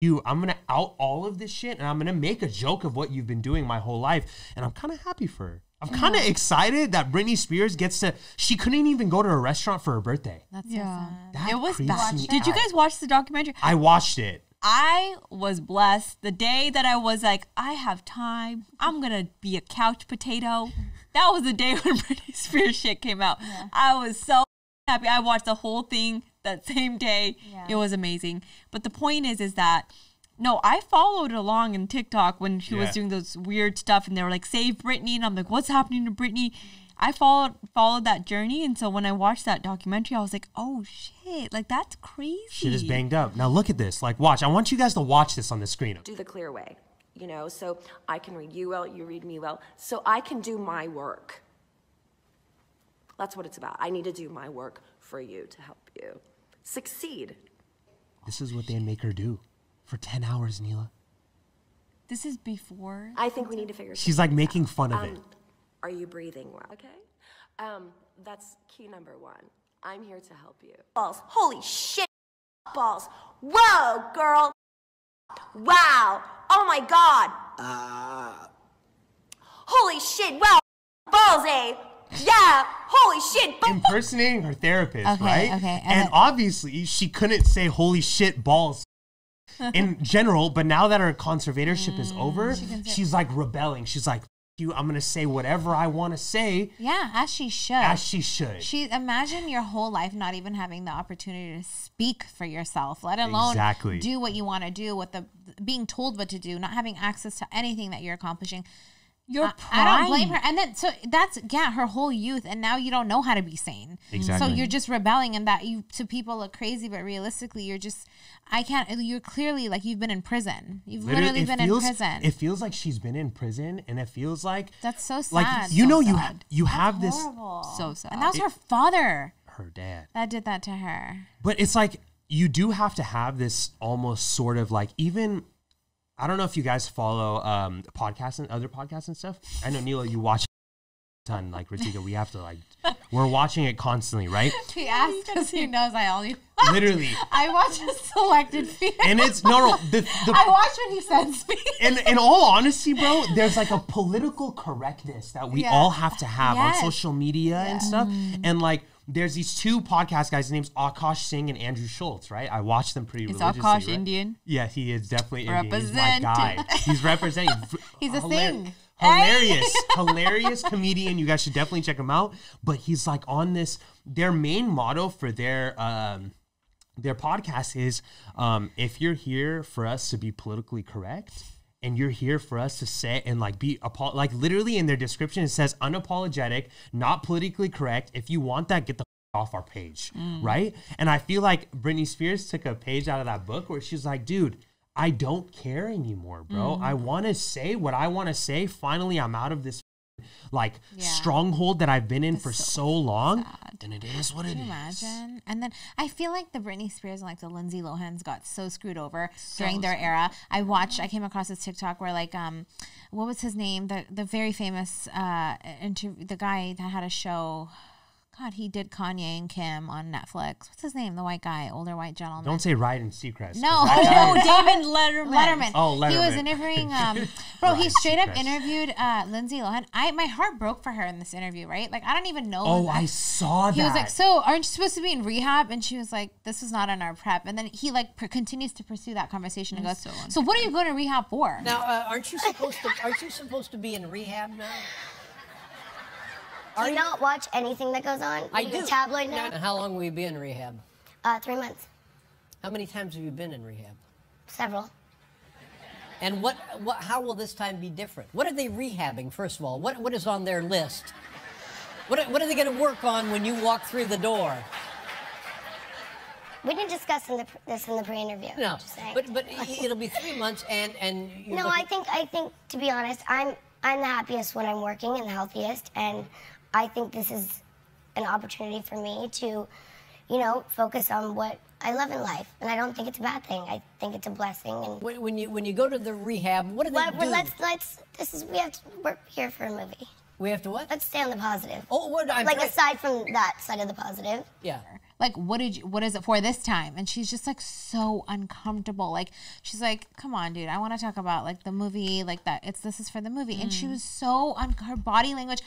you, I'm gonna out all of this shit and I'm gonna make a joke of what you've been doing my whole life. And I'm kind of happy for her. I'm kind of excited that Britney Spears gets to, she couldn't even go to a restaurant for her birthday. That's so Yeah. sad. That it was bad. Did you guys watch the documentary? I watched it. I was blessed the day that I was like, I have time. I'm gonna be a couch potato. That was the day when Britney Spears shit came out. I was so happy. I watched the whole thing that same day. Yeah. It was amazing. But the point is, is that no, I followed along in TikTok when she Yeah. was doing those weird stuff, and they were like, "Save Britney," and I'm like, "What's happening to Britney?" I followed followed that journey, and so when I watched that documentary, I was like, "Oh shit! Like that's crazy." Shit is banged up. Now look at this. Like, watch. I want you guys to watch this on the screen. do the clear way, you know, so I can read you well, you read me well, so I can do my work. That's what it's about. I need to do my work for you to help you succeed. This is what they make her do for 10 hours, Neela. This is before. I think we need to figure She's like making out. fun of it. Um, Are you breathing well? Okay. Um, that's key number one. I'm here to help you. Balls. Holy shit. Balls. Whoa, girl. Wow. Oh my god. Holy shit. Wow. Balls, eh? Yeah. Holy shit. impersonating her therapist, Okay, right? okay, uh-huh. and And, then- obviously, she couldn't say "holy shit balls" uh-huh. in general. But now that her conservatorship is mm, over, she's like rebelling. She's like, "You, I'm gonna say whatever I want to say, Yeah, as she should. as she should." She imagine your whole life not even having the opportunity to speak for yourself, let alone Exactly. do what you want to do, what the being told what to do, not having access to anything that you're accomplishing. Your I, I don't blame her. And then so that's yeah, her whole youth, and now you don't know how to be sane. Exactly. So you're just rebelling, and that you to people look crazy, but realistically, you're just I can't. You're clearly like you've been in prison. You've literally, it been feels, in prison. It feels like she's been in prison, and it feels like that's so sad. like you So know you sad. ha- you have this Horrible. So sad. And that was her father her dad. that did that to her. But it's like you do have to have this almost sort of like even I don't know if you guys follow um podcasts and other podcasts and stuff. I know Neela, you watch a ton like Ritika. We have to like we're watching it constantly, right? He asked because he knows I only. watch, Literally. I watch a selected few. And it's no no the, the I watch when he sends me. in, in all honesty, bro, there's like a political correctness that we Yeah. all have to have Yes. on social media and stuff. And like, there's these two podcast guys. His name's Akash Singh and Andrew Schulz, right? I watch them pretty Is religiously. Akash right? Indian? Yeah, he is definitely Indian. He's my guy. He's representing. He's a thing. Hilarious, hilarious comedian. You guys should definitely check him out. But he's like on this. Their main motto for their um, their podcast is um, if you're here for us to be politically correct and you're here for us to say and like be apo- like literally in their description it says unapologetic not politically correct. If you want that get the f- off our page mm. right? And i feel like britney spears took a page out of that book where she's like dude i don't care anymore bro. Mm. I want to say what i want to say. Finally i'm out of this like Yeah. stronghold that i've been in for so, long and it is what it Can you is imagine? And then I feel like the Britney Spears and like the Lindsay Lohans got so screwed over during their era. I watched. I came across this TikTok where like um, what was his name? The the very famous uh interview. The guy that had a show. God, he did Kanye and Kim on Netflix. What's his name? The white guy, older white gentleman. don't say Ryan Seacrest 'cause No. that Oh, David Letterman. Letterman. Oh, He was interviewing, um, bro. he Ryan straight up interviewed uh, Lindsay Lohan. I my heart broke for her in this interview, right? Like I don't even know. Oh, that- I saw that. He was like, "So, aren't you supposed to be in rehab?" And she was like, "This is not on our prep." And then he like per- continues to pursue that conversation and goes, so "So, what are you going to rehab for?" Now, uh, aren't you supposed to? Aren't you supposed to be in rehab now? Do you not watch anything that goes on? I do. Tabloid now? And how long will you be in rehab? Uh, three months. How many times have you been in rehab? Several. And what, what? How will this time be different? What are they rehabbing? First of all, what, what is on their list? What, are- what are they going to work on when you walk through the door? We didn't discuss in the, this in the pre-interview. No, but but it'll be three months, and and no, looking- I think I think to be honest, I'm I'm the happiest when I'm working and the healthiest, and I think this is an opportunity for me to, you know, focus on what I love in life. And I don't think it's a bad thing. I think it's a blessing. And When, when you when you go to the rehab, what do they Let, do? let's let's this is we have to we're here for a movie. we have to what? Let's stay on the positive. Oh, what? I'm like trying- aside from that side of the positive. yeah. like what did you what is it for this time and she's just like so uncomfortable like she's like come on dude i want to talk about like the movie like that it's this is for the movie and she mm. was so on her body language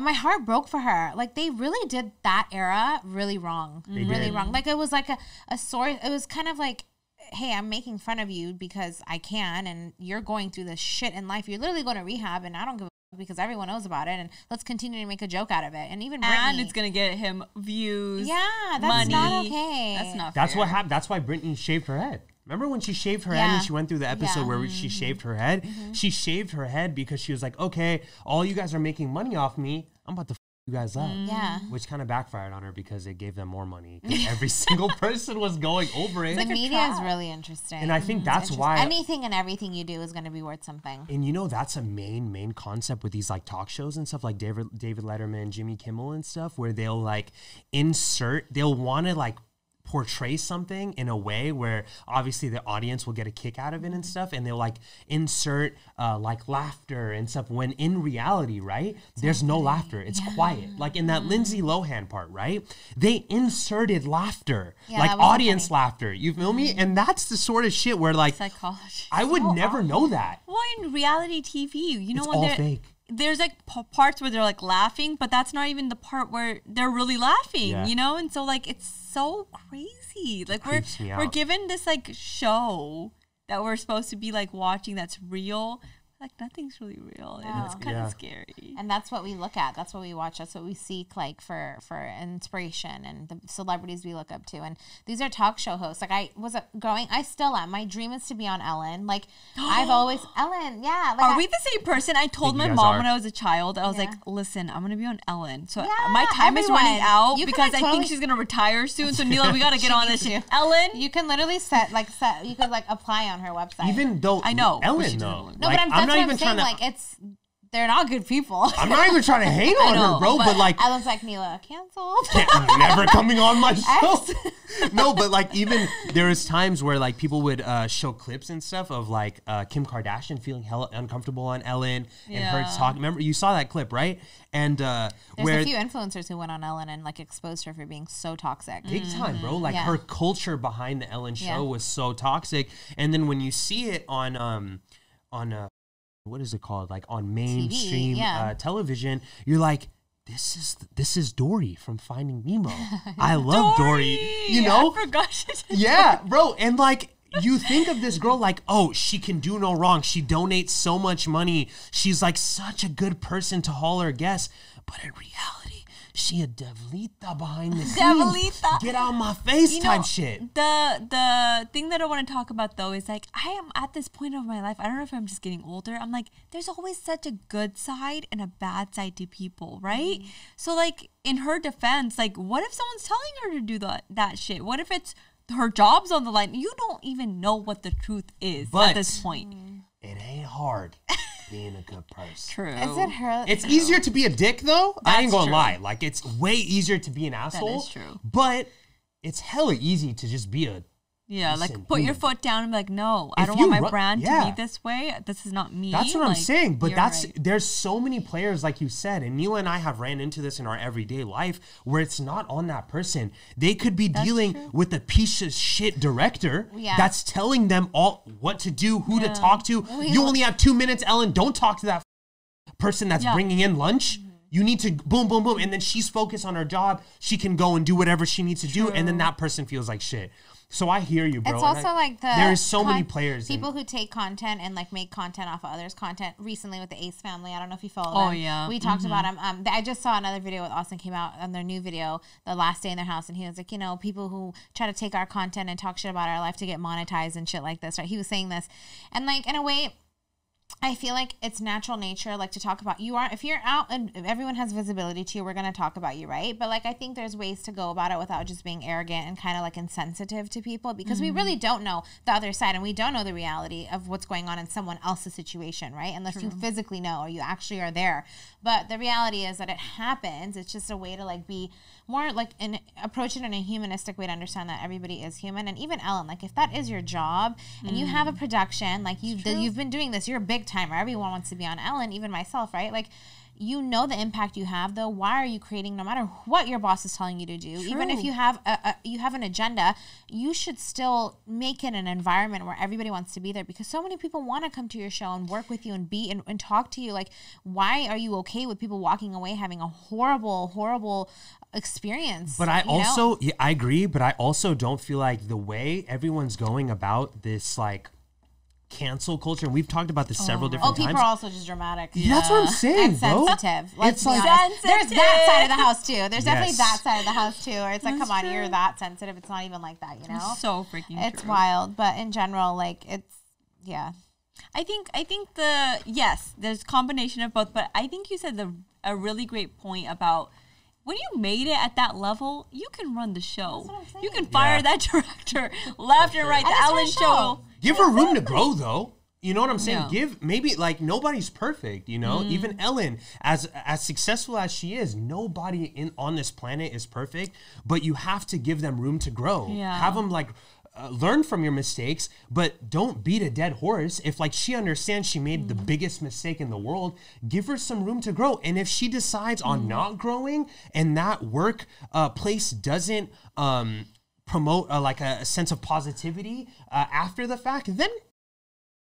my heart broke for her like they really did that era really wrong really did. wrong like it was like a, a source it was kind of like hey i'm making fun of you because i can and you're going through this shit in life you're literally going to rehab and i don't give a because everyone knows about it and let's continue to make a joke out of it and even and Britney- it's gonna get him views. yeah that's money. not okay That's not. That's fair. what happened. That's why Britney shaved her head. Remember when she shaved her head and she went through the episode Yeah. where she mm-hmm. shaved her head? Mm-hmm. She shaved her head because she was like, okay, all you guys are making money off me. I'm about to f- you guys up. Mm. Yeah. Which kind of backfired on her because it gave them more money. every single person was going over it. the media is really interesting. and I think mm-hmm. It's that's why. anything and everything you do is going to be worth something. and you know that's a main main concept with these like talk shows and stuff like David David Letterman, Jimmy Kimmel and stuff where they'll like insert they'll want to like portray something in a way where obviously the audience will get a kick out of it and mm-hmm. stuff and they'll like insert uh, like laughter and stuff when in reality right there's no laughter. It's quiet. Like in that Lindsay mm-hmm. Lohan part right they inserted laughter. Yeah, like so audience funny. laughter. You feel me? Mm-hmm. And that's the sort of shit where like psychology. I would never know that. Well, in reality TV, you know It's when all they're- fake. there's like p- parts where they're like laughing, but that's not even the part where they're really laughing, Yeah. you know? And so like it's so crazy. Like we're we're given this like show that we're supposed to be like watching that's real. Like nothing's really real, and it's kind of Yeah. scary. And that's what we look at. That's what we watch. That's what we seek, like for for inspiration and the celebrities we look up to. And these are talk show hosts. Like I was a, growing, I still am. My dream is to be on Ellen. Like I've always Ellen. Yeah. Like Are I- we the same person? I told my mom are. when I was a child, I was Yeah. like, listen, I'm going to be on Ellen. So Yeah, my time is running out You because like, I think she's going to retire soon. So, Neela, we got to get on this shit. Ellen? You can literally set like set. You could like apply on her website. Even though I know, but Ellen doesn't though, no, like, but I'm, that's not even trying to. Like it's they're not good people. I'm not even trying to hate on know, her, bro. But, like, I Ellen's like Neela canceled. never coming on my show. No, but like even there was times where like people would uh, show clips and stuff of like uh, Kim Kardashian feeling hella uncomfortable on Ellen and her Yeah. talk. Remember you saw that clip, right? And uh, There's where a few influencers who went on Ellen and like exposed her for being so toxic. big time, bro. Like Yeah. her culture behind the Ellen show Yeah. was so toxic. And then when you see it on um on uh what is it called? Like on mainstream yeah. uh, television, you're like. This is this is Dory from Finding Nemo. I love Dory. You know, yeah, bro. And like you think of this girl like, oh, she can do no wrong. She donates so much money. She's like such a good person to haul her guests. But in reality, she a devilita behind the scenes. Devilita. Get out my face You type know, shit. The the thing that I want to talk about though is like I am at this point of my life. I don't know if I'm just getting older. I'm like, there's always such a good side and a bad side to people, right? Mm-hmm. So like in her defense, like what if someone's telling her to do that that shit? What if it's her job's on the line? You don't even know what the truth is But- at this point. It ain't hard being a good person. True. Is it her? It's easier to be a dick though. I ain't gonna true. lie. Like it's way easier to be an asshole. That is true. But it's hella easy to just be a Yeah, like put your foot down and be like, no, I If don't you want my ru- brand yeah. to be this way. This is not me. That's what I'm Like, saying. But you're that's right. there's so many players, like you said, and Neil and I have ran into this in our everyday life where it's not on that person. They could be dealing with a piece of shit director Yeah. that's telling them all what to do, who to talk to. You only have two minutes, Ellen. Don't talk to that person that's Yeah. bringing in lunch. Mm-hmm. You need to boom, boom, boom, and then she's focused on her job. She can go and do whatever she needs to do, and then that person feels like shit. So I hear you, bro. It's also I- like the there is so many players. people who take content and like make content off of others' content. Recently with the Ace family, I don't know if you follow Oh, them. yeah. we talked about them. Um, I just saw another video with Austin came out on their new video, the last day in their house, and he was like, you know, people who try to take our content and talk shit about our life to get monetized and shit like this, right? He was saying this, and like in a way, I feel like it's natural nature, like to talk about you are if you're out and everyone has visibility to you, we're gonna talk about you, right? But like I think there's ways to go about it without just being arrogant and kind of like insensitive to people because we really mm-hmm. don't know the other side and we don't know the reality of what's going on in someone else's situation, right? Unless you physically know or you actually are there. But the reality is that it happens. It's just a way to like be more like an approach it in a humanistic way to understand that everybody is human. And even Ellen like if that is your job and you have a mm. production like you you've been doing this you're a big timer. Everyone wants to be on Ellen even myself right? Like you know the impact you have though. Why are you creating no matter what your boss is telling you to do even if you have a, a you have an agenda you should still make it an environment where everybody wants to be there because so many people want to come to your show and work with you and be and, and talk to you. Like why are you okay with people walking away having a horrible horrible experience But I also, yeah, I agree. But I also don't feel like the way everyone's going about this, like cancel culture. And we've talked about this several Oh, different oh, people times. are also just dramatic. Yeah, That's what I'm saying, And bro. sensitive. Let's It's be like- honest. There's that side of the house too. There's definitely that side of the house too. Where it's like, That's come on, true. you're that sensitive. It's not even like that, you know. It's So freaking It's true. wild, but in general, like it's yeah. I think I think the yes, there's combination of both, but I think you said the a really great point about when you made it at that level, you can run the show. what I'm You can fire Yeah. that director left and right. The And it's her Ellen show. show. Give her room to grow, though. You know what I'm saying? Yeah. Give maybe like nobody's perfect. You know, Mm-hmm. even Ellen, as as successful as she is, nobody in on this planet is perfect. But you have to give them room to grow. Yeah. Have them like. Uh, learn from your mistakes, but don't beat a dead horse. If like she understands she made Mm-hmm. the biggest mistake in the world, give her some room to grow. And if she decides Mm-hmm. on not growing and that work uh, place doesn't um, promote uh, like a, a sense of positivity uh, after the fact, then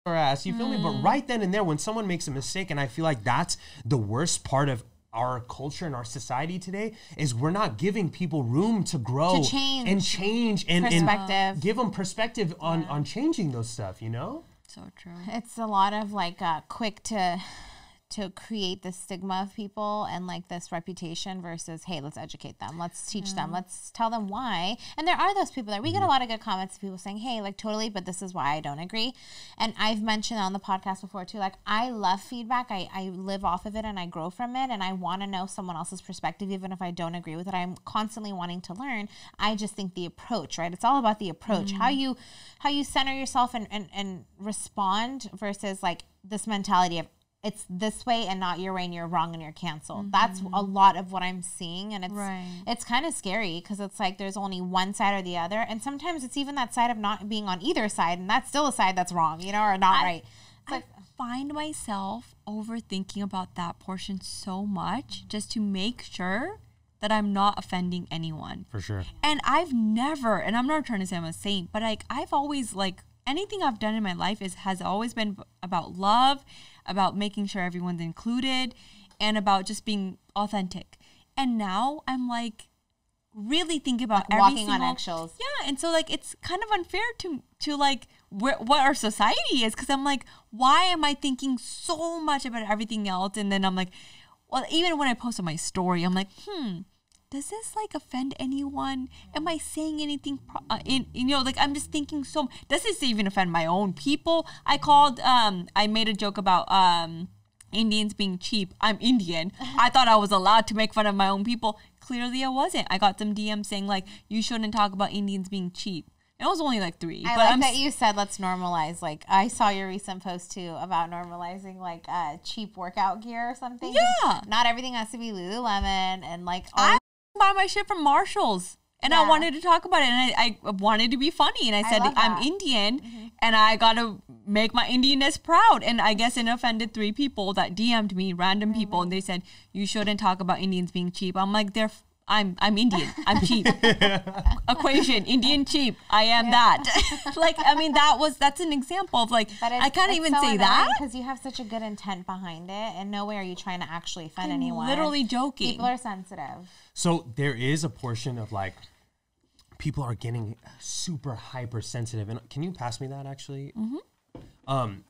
her ass. You feel me? Mm. But right then and there, when someone makes a mistake, and I feel like that's the worst part of our culture and our society today is we're not giving people room to grow To change. and change and, Perspective. and give them perspective on on changing those stuff. You know? So true. It's a lot of like uh, quick to to create the stigma of people and like this reputation versus hey let's educate them. Let's teach them. Mm-hmm. Let's tell them why. And there are those people that we get a mm-hmm. lot of good comments of people saying hey like totally but this is why i don't agree. And i've mentioned on the podcast before too like i love feedback. I, I live off of it and i grow from it. And i want to know someone else's perspective even if i don't agree with it. I'm constantly wanting to learn. I just think the approach right? It's all about the approach. How mm-hmm. you how you center yourself and, and and respond versus like this mentality of it's this way and not your way and you're wrong and you're canceled. That's mm-hmm. a lot of what I'm seeing and it's Right. it's kind of scary because it's like there's only one side or the other and sometimes it's even that side of not being on either side and that's still a side that's wrong, you know, or not I- right. It's I like find myself overthinking about that portion so much just to make sure that I'm not offending anyone. For sure. And I've never, and I'm not trying to say I'm a saint, but like I've always like anything I've done in my life is has always been about love, about making sure everyone's included, and about just being authentic. And now I'm like really thinking about Like walking on single- eggshells. Yeah, and so like it's kind of unfair to to like where, what our society is because I'm like, why am I thinking so much about everything else? And then I'm like, well, even when I post on my story, I'm like, hmm, does this like offend anyone? Am I saying anything? Pro- uh, in you know, like I'm just thinking so. Does this even offend my own people? I called. Um, I made a joke about um. Indians being cheap. I'm Indian. I thought I was allowed to make fun of my own people. Clearly, I wasn't. I got some DMs saying like, "You shouldn't talk about Indians being cheap." And it was only like three. I but like I'm that you said let's normalize. Like I saw your recent post too about normalizing like uh, cheap workout gear or something. Yeah. Not everything has to be Lululemon and like all I buy my shit from Marshalls. And I wanted to talk about it, and I, I wanted to be funny, and I said love I'm that. Mm-hmm. Indian, and I gotta make my Indianness proud. And I guess it offended three people that DM'd me, random people, Mm-hmm. and they said you shouldn't talk about Indians being cheap. I'm like, they're, I'm, I'm Indian, I'm cheap. Equation, Indian cheap, I am that. like, I mean, that was that's an example of like, But I can't even so say that. because you have such a good intent behind it, and no way are you trying to actually offend I'm anyone. literally joking. People are sensitive. So there is a portion of like people are getting super hypersensitive. And can you pass me that actually? Um,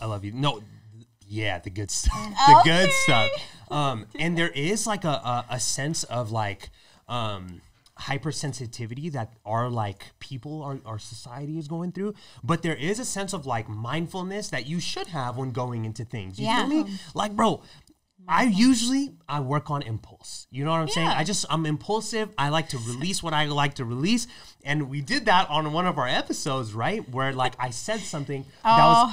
I love you. No, th- yeah, the good stuff. The good stuff. Um, and there is like a, a, a sense of like, um, hypersensitivity that our like people our, our society is going through but there is a sense of like mindfulness that you should have when going into things you Yeah. feel me like bro I usually I work on impulse. You know what I'm saying? I just I'm impulsive. I like to release what I like to release, and we did that on one of our episodes, right? Where like I said something that was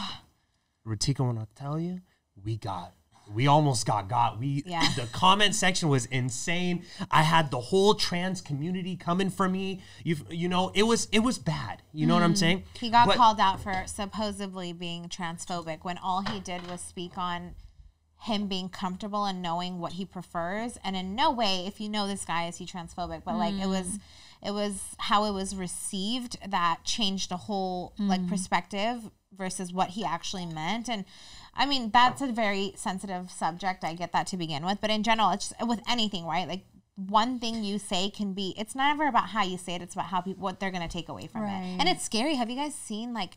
Ritika. When I tell you, we got. We almost got got. We Yeah. the comment section was insane. I had the whole trans community coming for me. You you know it was it was bad. You know what I'm mm-hmm. saying? He got But- called out for supposedly being transphobic when all he did was speak on him being comfortable and knowing what he prefers. And in no way, if you know this guy, is he transphobic? But like it was, mm. it was how it was received that changed the whole like mm. perspective versus what he actually meant. And I mean, that's a very sensitive subject. I get that to begin with, but in general, it's just, with anything, right? Like one thing you say can be it's never about how you say it it's about how people what they're going to take away from it and it's scary have you guys seen like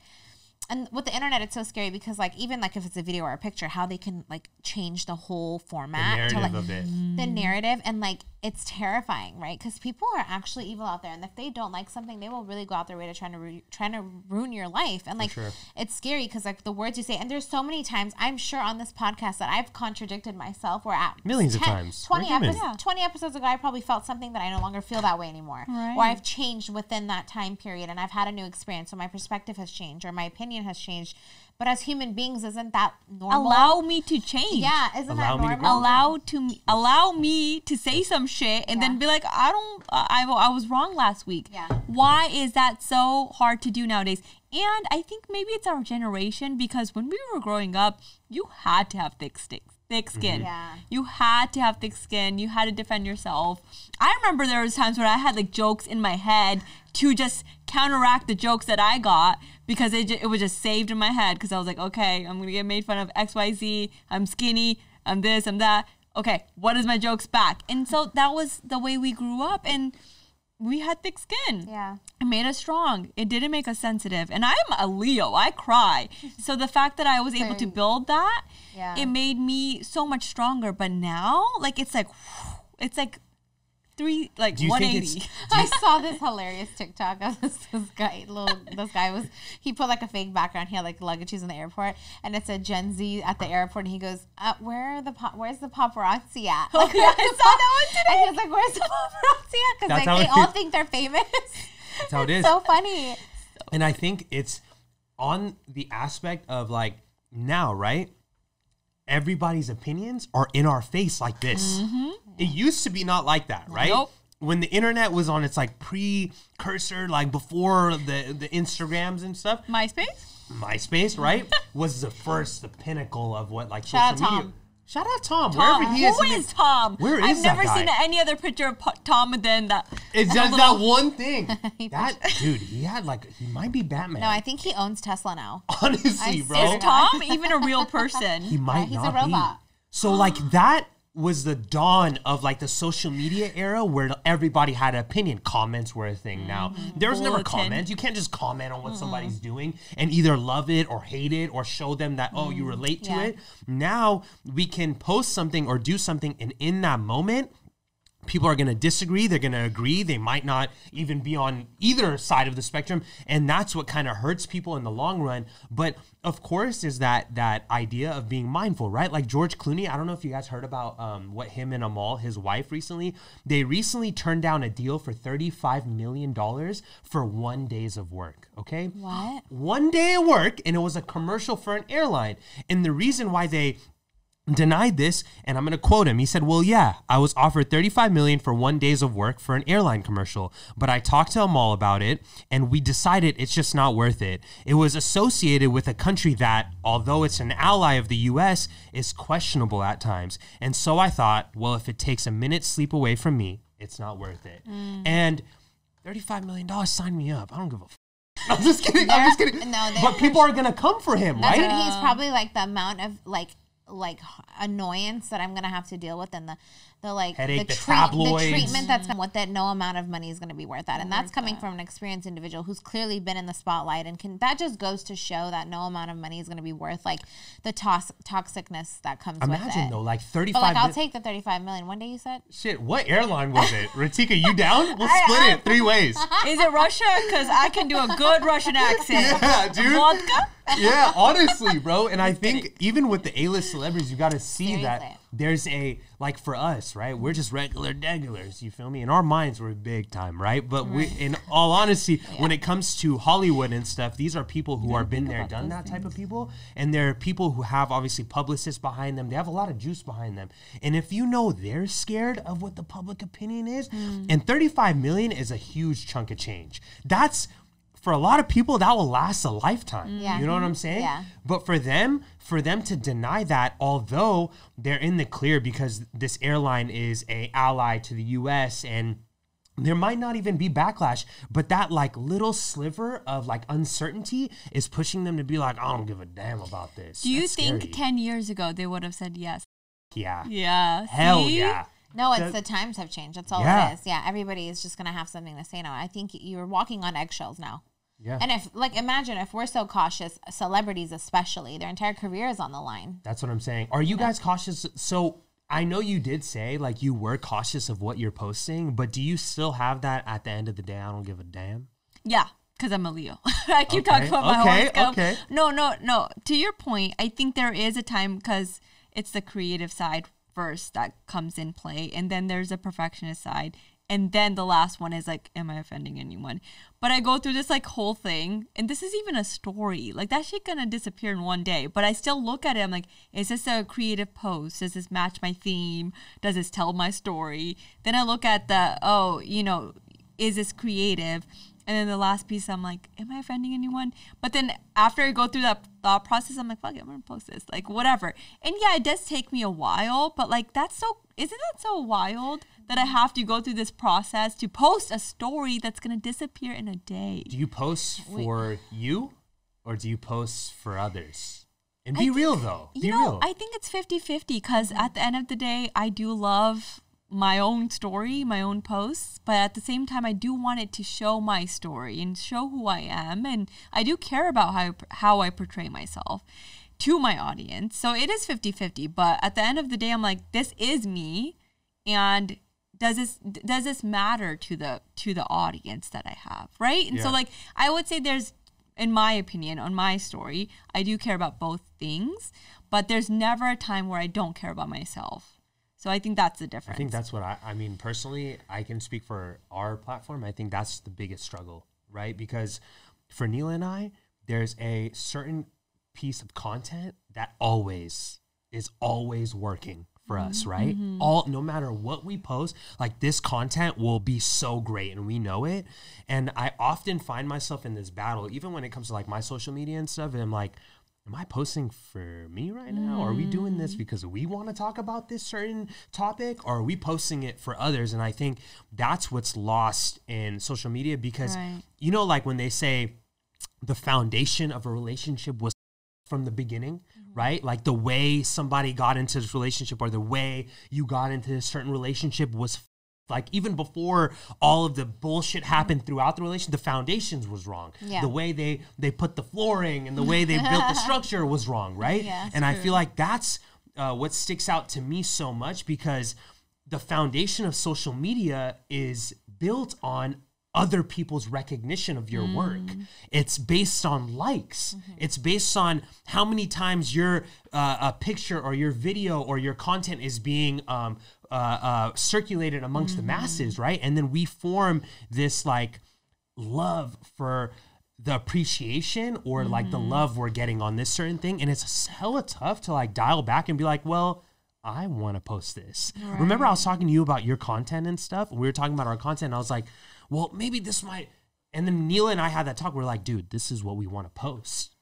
and with the internet it's so scary because like even like if it's a video or a picture how they can like change the whole format to narrative like of it. the narrative and like it's terrifying right because people are actually evil out there and if they don't like something they will really go out their way to try to ru- trying to ruin your life and like sure. it's scary because like the words you say and there's so many times i'm sure on this podcast that i've contradicted myself where at Millions of times. 20 We're human. episodes 20 episodes ago i probably felt something that i no longer feel that way anymore Right. or i've changed within that time period and i've had a new experience so my perspective has changed or my opinion has changed but as human beings isn't that normal? Allow me to change. yeah isn't Allow that me to normal? allow to me, allow me to say some shit and Yeah. then be like i don't uh, I, I was wrong last week. Yeah. why is that so hard to do nowadays? And i think maybe it's our generation because when we were growing up you had to have thick sticks thick mm-hmm. skin. Yeah. you had to have thick skin. You had to defend yourself. I remember there was times where i had like jokes in my head to just counteract the jokes that i got because it, it was just saved in my head because i was like okay i'm gonna get made fun of xyz i'm skinny. I'm this i'm that. Okay what is my jokes back? And so that was the way we grew up. And we had thick skin yeah it made us strong. It didn't make us sensitive. And I'm a Leo. I cry. So the fact that I was able to build that, Yeah. it made me so much stronger. But now, like it's like it's like three like Do you think 180. I saw this hilarious TikTok of this, this guy. Little this guy was he put like a fake background. He had like luggages in the airport, and it said Gen Z at the airport. And he goes, uh, "Where are the pa- where's the paparazzi at?" Oh, yeah, I saw that one today. And he was like, "Where's the paparazzi at?" Because like they all is. think they're famous. That's how it is. so funny. And I think it's on the aspect of like now, right? Everybody's opinions are in our face like this. Mm-hmm. It used to be not like that, right? Nope. When the internet was on its like precursor, like before the the Instagrams and stuff, MySpace? MySpace, right, was the first, the pinnacle of what like Shout social media. Tom. Shout out Tom, Tom. wherever he Who is. the- is Tom? Where I've that never guy? seen any other picture of Tom than that. It's just that one thing. that dude, he had like he might be Batman. No, I think he owns Tesla now. honestly, I bro. Is Tom even a real person? He might he's a not robot. be. So like that was the dawn of like the social media era where everybody had an opinion. Comments were a thing. Now mm-hmm. there was never comments. You can't just comment on what somebody's doing and either love it or hate it or show them that oh you mm-hmm. relate to Yeah. it. Now we can post something or do something and in that moment people are going to disagree they're going to agree they might not even be on either side of the spectrum and that's what kind of hurts people in the long run. But of course is that that idea of being mindful right? Like george clooney i don't know if you guys heard about um, what him and amal his wife recently they recently turned down a deal for 35 million dollars for one days of work okay? What? one day of work and it was a commercial for an airline. And the reason why they denied this and i'm going to quote him. He said well yeah i was offered 35 million for one days of work for an airline commercial but i talked to Amal about it and we decided it's just not worth it. It was associated with a country that although it's an ally of the us is questionable at times. And so i thought well if it takes a minute's sleep away from me it's not worth it. Mm. And 35 million dollars sign me up. I don't give a f- I'm just kidding. I'm just kidding. No, but people are gonna come for him, right? he's probably like the amount of like like annoyance that I'm gonna have to deal with and the the like Headache, the treat- tabloids. the treatment that's come that no amount of money is gonna be worth that and that's coming from an experienced individual who's clearly been in the spotlight and can that just goes to show that no amount of money is gonna be worth like the tox- toxicness that comes with Imagine it though, like but 35 like I'll mi- take the 35 million one day you said Shit, what airline was it? Ritika, you down? We'll split it three ways. Is it Russia? Because I can do a good Russian accent. Yeah, dude. Vodka? yeah, honestly, bro. And I think even with the A-list celebrities, you got to see that Seriously. There's a like for us, right? We're just regular degulars. You feel me? In our minds, we're big time, right? But we, in all honesty, when it comes to Hollywood and stuff, these are people who are been there, done that type of people, and they're people who have obviously publicists behind them. They have a lot of juice behind them, and if you know they're scared of what the public opinion is, and 35 million is a huge chunk of change. That's for a lot of people that will last a lifetime. Mm. Yeah. You know what I'm saying? Yeah. But for them, for them to deny that, although they're in the clear because this airline is a ally to the US and there might not even be backlash, but that like little sliver of like uncertainty is pushing them to be like, I don't give a damn about this. Do you That's think scary. 10 years ago they would have said yes? Yeah. Yeah. Hell see? yeah. No, it's That- the times have changed. That's all Yeah. it is. Yeah, everybody is just gonna have something to say now. I think you're walking on eggshells now. Yeah. And if, like, imagine if we're so cautious, celebrities especially, their entire career is on the line. That's what I'm saying. Are you guys cautious? So I know you did say like you were cautious of what you're posting, but do you still have that at the end of the day? I don't give a damn. Yeah, because I'm a Leo. I keep Okay, talking about my okay, horoscope. okay. No, no, no. To your point, I think there is a time because it's the creative side first that comes in play, and then there's a perfectionist side, and then the last one is like, am I offending anyone? But I go through this like whole thing, and this is even a story. Like that shit gonna disappear in one day. But I still look at it. I'm like, is this a creative post? Does this match my theme? Does this tell my story? Then I look at the oh, you know, is this creative? And then the last piece, I'm like, am I offending anyone? But then after I go through that thought process, I'm like, fuck it, I'm gonna post this, like whatever. And yeah, it does take me a while, but like that's so, isn't that so wild that I mm-hmm. have to go through this process to post a story that's gonna disappear in a day? Do you post for you or do you post for others? And be real though. Be you know, real. I think it's 50 50 because at the end of the day, I do love my own story, my own posts, but at the same time, I do want it to show my story and show who I am. And I do care about how I, how I portray myself to my audience. So it is 50 50. But at the end of the day, I'm like, this is me. And does this does this matter to the to the audience that I have right and so like i would say there's in my opinion on my story i do care about both things but there's never a time where i don't care about myself so i think that's the difference. I think that's what I, I mean, personally, I can speak for our platform. I think that's the biggest struggle, right? Because for Neil and I, there's a certain piece of content that always is always working for us, mm-hmm. right? Mm-hmm. All no matter what we post, like this content will be so great and we know it. And I often find myself in this battle, even when it comes to like my social media and stuff, and I'm like, am I posting for me right now? Are we doing this mm. because we want to talk about this certain topic or are we posting it for others? And I think that's what's lost in social media because Right. you know like when they say the foundation of a relationship was from the beginning, mm-hmm. right? Like the way somebody got into this relationship or the way you got into this certain relationship was like even before all of the bullshit happened throughout the relation, the foundations was wrong. Yeah. The way they they put the flooring and the way they built the structure was wrong, right? Yeah. and I feel like that's uh, what sticks out to me so much because the foundation of social media is built on other people's recognition of your work. It's based on likes. It's based on how many times your uh, a picture or your video or your content is being um, uh, uh, circulated amongst the masses, right? And then we form this like love for the appreciation or like the love we're getting on this certain thing. And it's hella tough to like dial back and be like, well, I want to post this. Remember, I was talking to you about your content and stuff. We were talking about our content. And I was like, well, maybe this might. And then Neil and I had that talk. We're like, dude, this is what we want to post.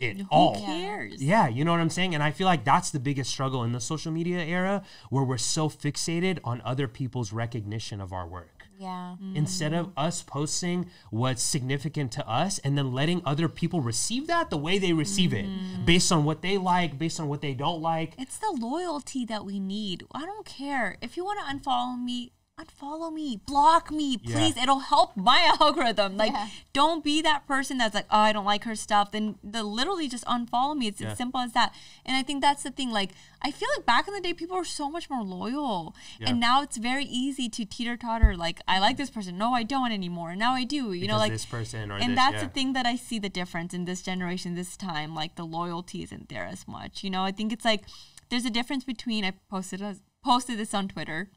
It all. who cares Yeah, you know what I'm saying? And I feel like that's the biggest struggle in the social media era where we're so fixated on other people's recognition of our work. Yeah. instead of mm-hmm. us posting what's significant to us and then letting other people receive that the way they receive it mm-hmm. based on what they like, based on what they don't like. It's the loyalty that we need. I don't care. If you want to unfollow me, unfollow me, block me, Yeah. please. It'll help my algorithm. Like, Yeah. don't be that person that's like, oh, I don't like her stuff. Then the literally just unfollow me. It's Yeah. as simple as that. And I think that's the thing. Like, I feel like back in the day, people were so much more loyal, Yeah. and now it's very easy to teeter totter. Like, I like this person. No, I don't anymore. And now I do. You know, like this person or and this, that's yeah. the thing that I see the difference in this generation, this time. Like the loyalty isn't there as much. You know, I think it's like there's a difference between I posted a, posted this on Twitter.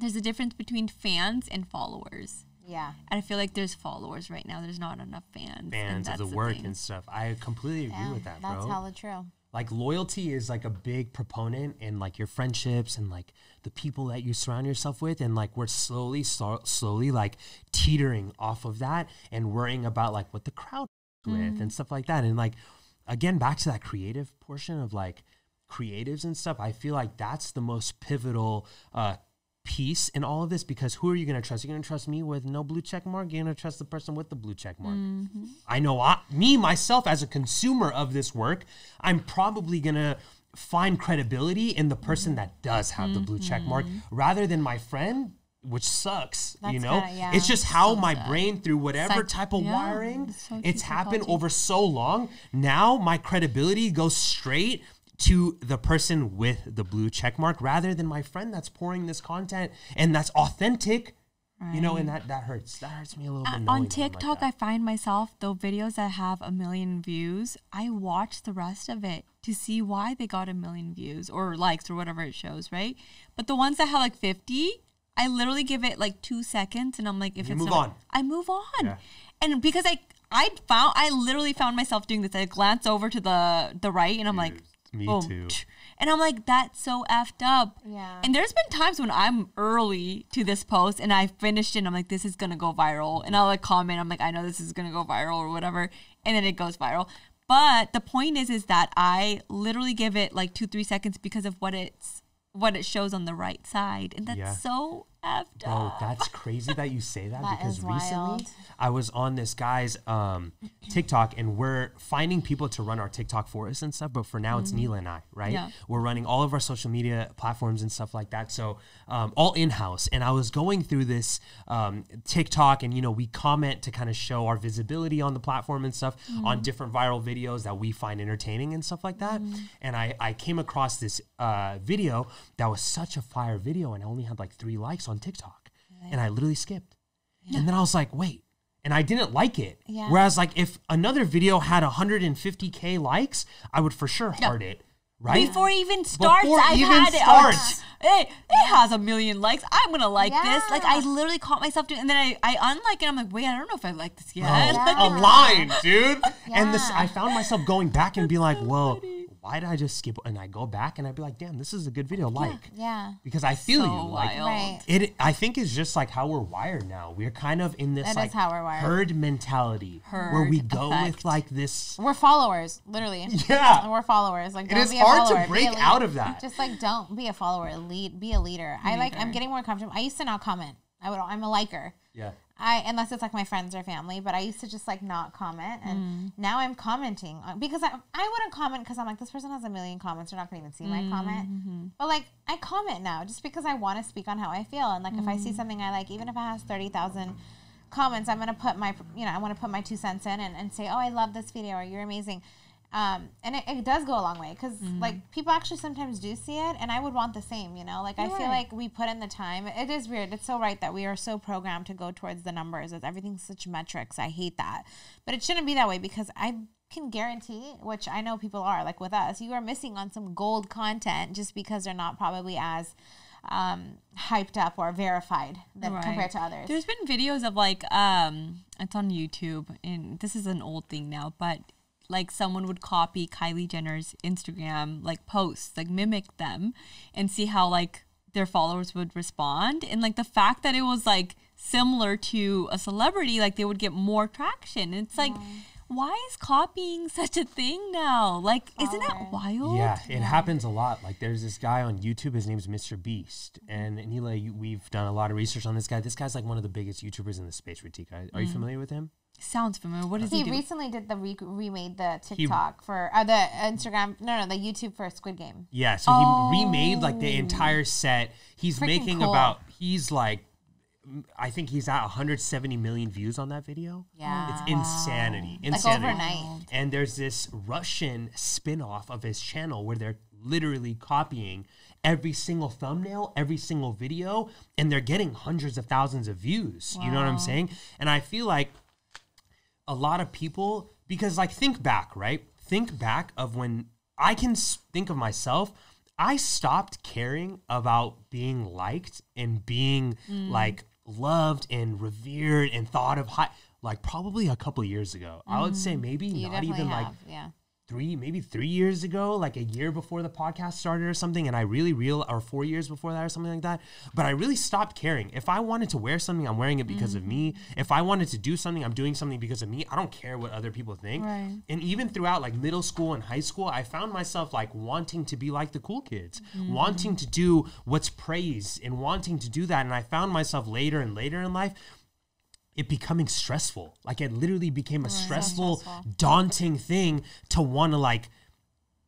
There's a difference between fans and followers. Yeah. And I feel like there's followers right now. There's not enough fans. and fans of that's the work thing. and stuff. I completely agree Yeah. with that, That's bro. hella true. like loyalty is like a big proponent in like your friendships and like the people that you surround yourself with and like we're slowly so, slowly like teetering off of that and worrying about like what the crowd is with and stuff like that and like again back to that creative portion of like creatives and stuff i feel like that's the most pivotal uh piece in all of this because who are you going to trust you're going to trust me with no blue check mark you're going to trust the person with the blue check mark mm-hmm. I know I, me myself as a consumer of this work, I'm probably gonna find credibility in the person mm-hmm. that does have the blue check mark mm-hmm. rather than my friend, which sucks. you know, kinda- yeah. it's just how my brain, through whatever Psych- type of yeah, wiring, it's so it's happened over so long. Now my credibility goes straight to the person with the blue check mark rather than my friend that's pouring this content and that's authentic. You know, and that that hurts. That hurts me a little bit. Uh, knowing on I'm like TikTok. I find myself though videos that have a million views, I watch the rest of it to see why they got a million views or likes or whatever it shows, right? But the ones that have like fifty, I literally give it like two seconds, and I'm like, if You it's move not- on. I move on, Yeah. and because I I found I literally found myself doing this. I glance over to the the right, and I'm like, me boom, too. and I'm like, that's so effed up. Yeah. And there's been times when I'm early to this post and I finished it and I'm like, this is gonna go viral. And I'll like comment, I'm like, I know this is gonna go viral or whatever. And then it goes viral. But the point is is that I literally give it like two, three seconds because of what it's what it shows on the right side. And that's Yeah. so effed Bro, up. that's crazy that you say that, That because recently wild. I was on this guy's um, TikTok and we're finding people to run our TikTok for us and stuff. But for now, it's Neela and I, right? Yeah. We're running all of our social media platforms and stuff like that. So um, all in house. And I was going through this um, TikTok and, you know, we comment to kind of show our visibility on the platform and stuff on different viral videos that we find entertaining and stuff like that. And I, I came across this uh, video that was such a fire video and I only had like three likes on TikTok. And I literally skipped. And then I was like, wait. And I didn't like it. Yeah. Whereas, like, if another video had 150K likes, I would for sure heart it. Right? Before it even starts, Before I've even had it. starts. Hey, it has a million likes. I'm gonna like this. Like I literally caught myself doing, and then I, I unlike it. I'm like, wait, I don't know if I like this oh, yet. Bro, Like, a line, dude. And this, I found myself going back and be like, well, why did I just skip? And I go back and I'd be like, damn, this is a good video. Like, Yeah. because I feel So you. Like. Right. it, I think is just like how we're wired now. We're kind of in this That like how we're wired. herd mentality where we Herd go with like this. We're followers, literally. Yeah. We're followers. Like It is hard to follower, a break out of that. Just like don't be a follower. Lead. Be a leader. I like. I'm getting more comfortable. I used to not comment. I would. I'm a liker. Yeah. I unless it's like my friends or family, but I used to just like not comment, and Mm. now I'm commenting uh, because I I wouldn't comment because I'm like this person has a million comments, they're not gonna even see my Mm-hmm. comment. But like I comment now just because I want to speak on how I feel, and like if I see Mm. something I like, even if it has thirty thousand comments, I'm gonna put my you know I want to put my two cents in and, and say oh I love this video or you're amazing. Um, and it, it does go a long way because Mm-hmm. like people actually sometimes do see it and i would want the same you know like i You're feel right. like we put in the time it is weird it's so right that we are so programmed to go towards the numbers as everything's such metrics i hate that but it shouldn't be that way because i can guarantee which i know people are like with us you are missing on some gold content just because they're not probably as um, hyped up or verified than Right. compared to others There's been videos of like um it's on YouTube and this is an old thing now, but like someone would copy Kylie Jenner's Instagram like posts, like mimic them and see how like their followers would respond. And like the fact that it was like similar to a celebrity, like they would get more traction. It's like why is copying such a thing now? Like, isn't that wild? Yeah, it happens a lot. Like there's this guy on YouTube. His name's Mr. Beast, mm-hmm. and Nila, you- we've done a lot of research on this guy. This guy's like one of the biggest YouTubers in the space. Ritika, are you mm-hmm. familiar with him? Sounds familiar. What does he, He do? recently did the re- remade the TikTok for uh, the Instagram. No, no, the YouTube for Squid Game. Yeah, so he remade like the entire set. He's Freaking making cool. about he's like I think he's at 170 million views on that video. Yeah. It's insanity. insanity. Like overnight. And there's this Russian spin-off of his channel where they're literally copying every single thumbnail, every single video, and they're getting hundreds of thousands of views. You know what I'm saying? And I feel like a lot of people because like think back right? Think back of when i can think of myself i stopped caring about being liked and being mm. like loved and revered and thought of high like probably a couple years ago. I would say mm. maybe You not even like yeah. Three, maybe three years ago, like a year before the podcast started or something, and I really real or four years before that or something like that. But I really stopped caring. If I wanted to wear something, I'm wearing it because of me. Mm-hmm. If I wanted to do something, I'm doing something because of me. I don't care what other people think. Right. And even throughout like middle school and high school, I found myself like wanting to be like the cool kids, mm-hmm. wanting to do what's praised and wanting to do that. And I found myself later and later in life it becoming stressful. Like it literally became a stressful, daunting thing to want to like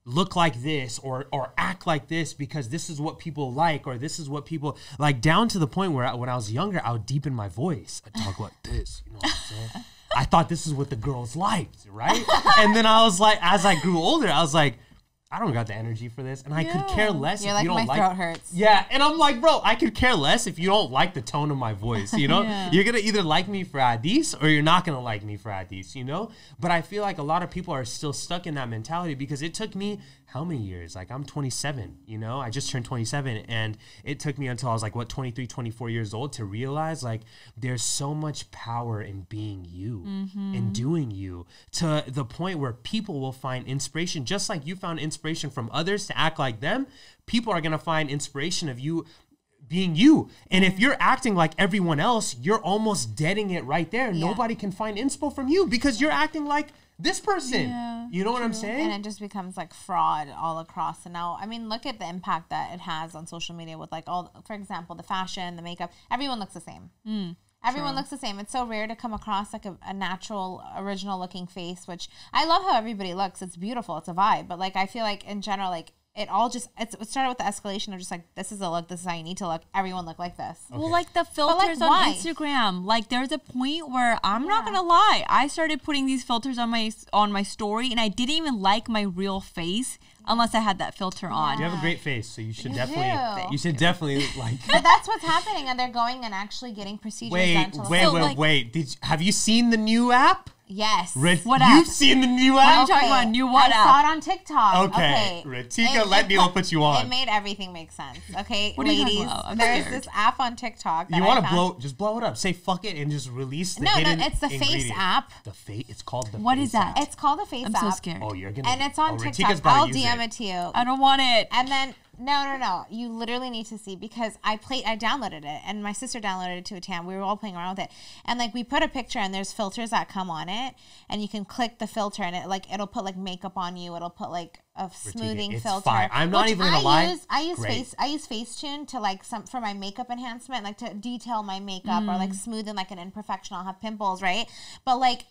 look like this or or act like this because this is what people like or this is what people like down to the point where I, when I was younger I would deepen my voice. I talk like this, you know what I'm saying? I thought this is what the girls liked, right? and then I was like as I grew older, I was like I don't got the energy for this, and I could care less You're if like, you don't "My like. throat hurts." Yeah, and I'm like, bro, I could care less if you don't like the tone of my voice. You know, Yeah. you're gonna either like me for Adis or you're not gonna like me for Adis. You know, but I feel like a lot of people are still stuck in that mentality because it took me how many years? Like I'm 27. You know, I just turned 27, and it took me until I was like what 23, 24 years old to realize like there's so much power in being you and mm-hmm. doing you to the point where people will find inspiration. Just like you found inspiration from others to act like them people are going to find inspiration of you being you. And if you're acting like everyone else you're almost deading it right there. Nobody can find inspo from you because you're acting like this person. Yeah, you know what i'm saying? And it just becomes like fraud all across. And now i mean look at the impact that it has on social media with like all for example the fashion the makeup. Everyone looks the same. Mm, Everyone looks the same. It's so rare to come across like a, a natural original looking face which i love how everybody looks. It's beautiful. It's a vibe. But like i feel like in general like it all just it started with the escalation of just like this is a look this is how you need to look. Everyone look like this. Well, like the filters on why? Instagram. Like there's a point where I'm not gonna lie, I started putting these filters on my on my story, and I didn't even like my real face unless I had that filter on. you have a great face so you should You definitely do. you should definitely like but that's what's happening and they're going and actually getting procedures wait done to look wait So, wait like- wait. Did you, have you seen the new app yes Rit- What you've seen the new What are app you talking about? New what I app? saw it on TikTok. Okay, Okay, Ritika, let Neil put you on. It made everything make sense. Okay, What are you talking ladies, about? I'm there's scared. this app on TikTok. That you want to found- blow just blow it up say fuck it and just release the No, no, hidden it's the Face ingredient. app. the face it's called the What face is that? app. It's called the Face I'm app. so scared. oh you're gonna And it's oh, on oh, Ritika's TikTok. about I'll use DM it. to you. I don't want it. And then no, no, no. You literally need to see because I played. I downloaded it, and my sister downloaded it to a tam. We were all playing around with it, and like we put a picture, and there's filters that come on it, and you can click the filter, and it like it'll put like makeup on you. It'll put like a smoothing it's filter. fire. I'm not even gonna I lie. Use, I use Great. face. I use Facetune to like some for my makeup enhancement, like to detail my makeup or Mm. like smoothen like an imperfection. I'll have pimples, right? But like.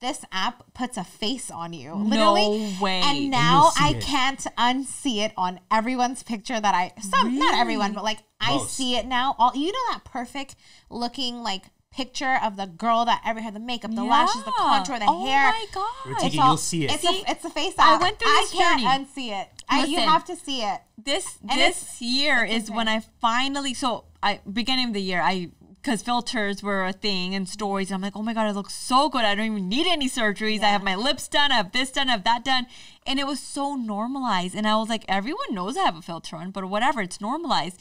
This app puts a face on you, literally. No way. And And now you'll I it. can't unsee it on everyone's picture that I some not everyone, but like I see it now. All you know that perfect looking like picture of the girl that ever had the makeup, the lashes, the contour, the oh hair. Oh my god. Ritika, It's you'll see it. It's See, a it's a face I went through I this can't journey. unsee it. I, you have to see it. this And this year is when I finally so I beginning of the year I because filters were a thing and stories. And I'm like, oh my god, I look so good. I don't even need any surgeries. I have my lips done. I have this done. I have that done, and it was so normalized. And I was like, everyone knows I have a filter on, but whatever, it's normalized.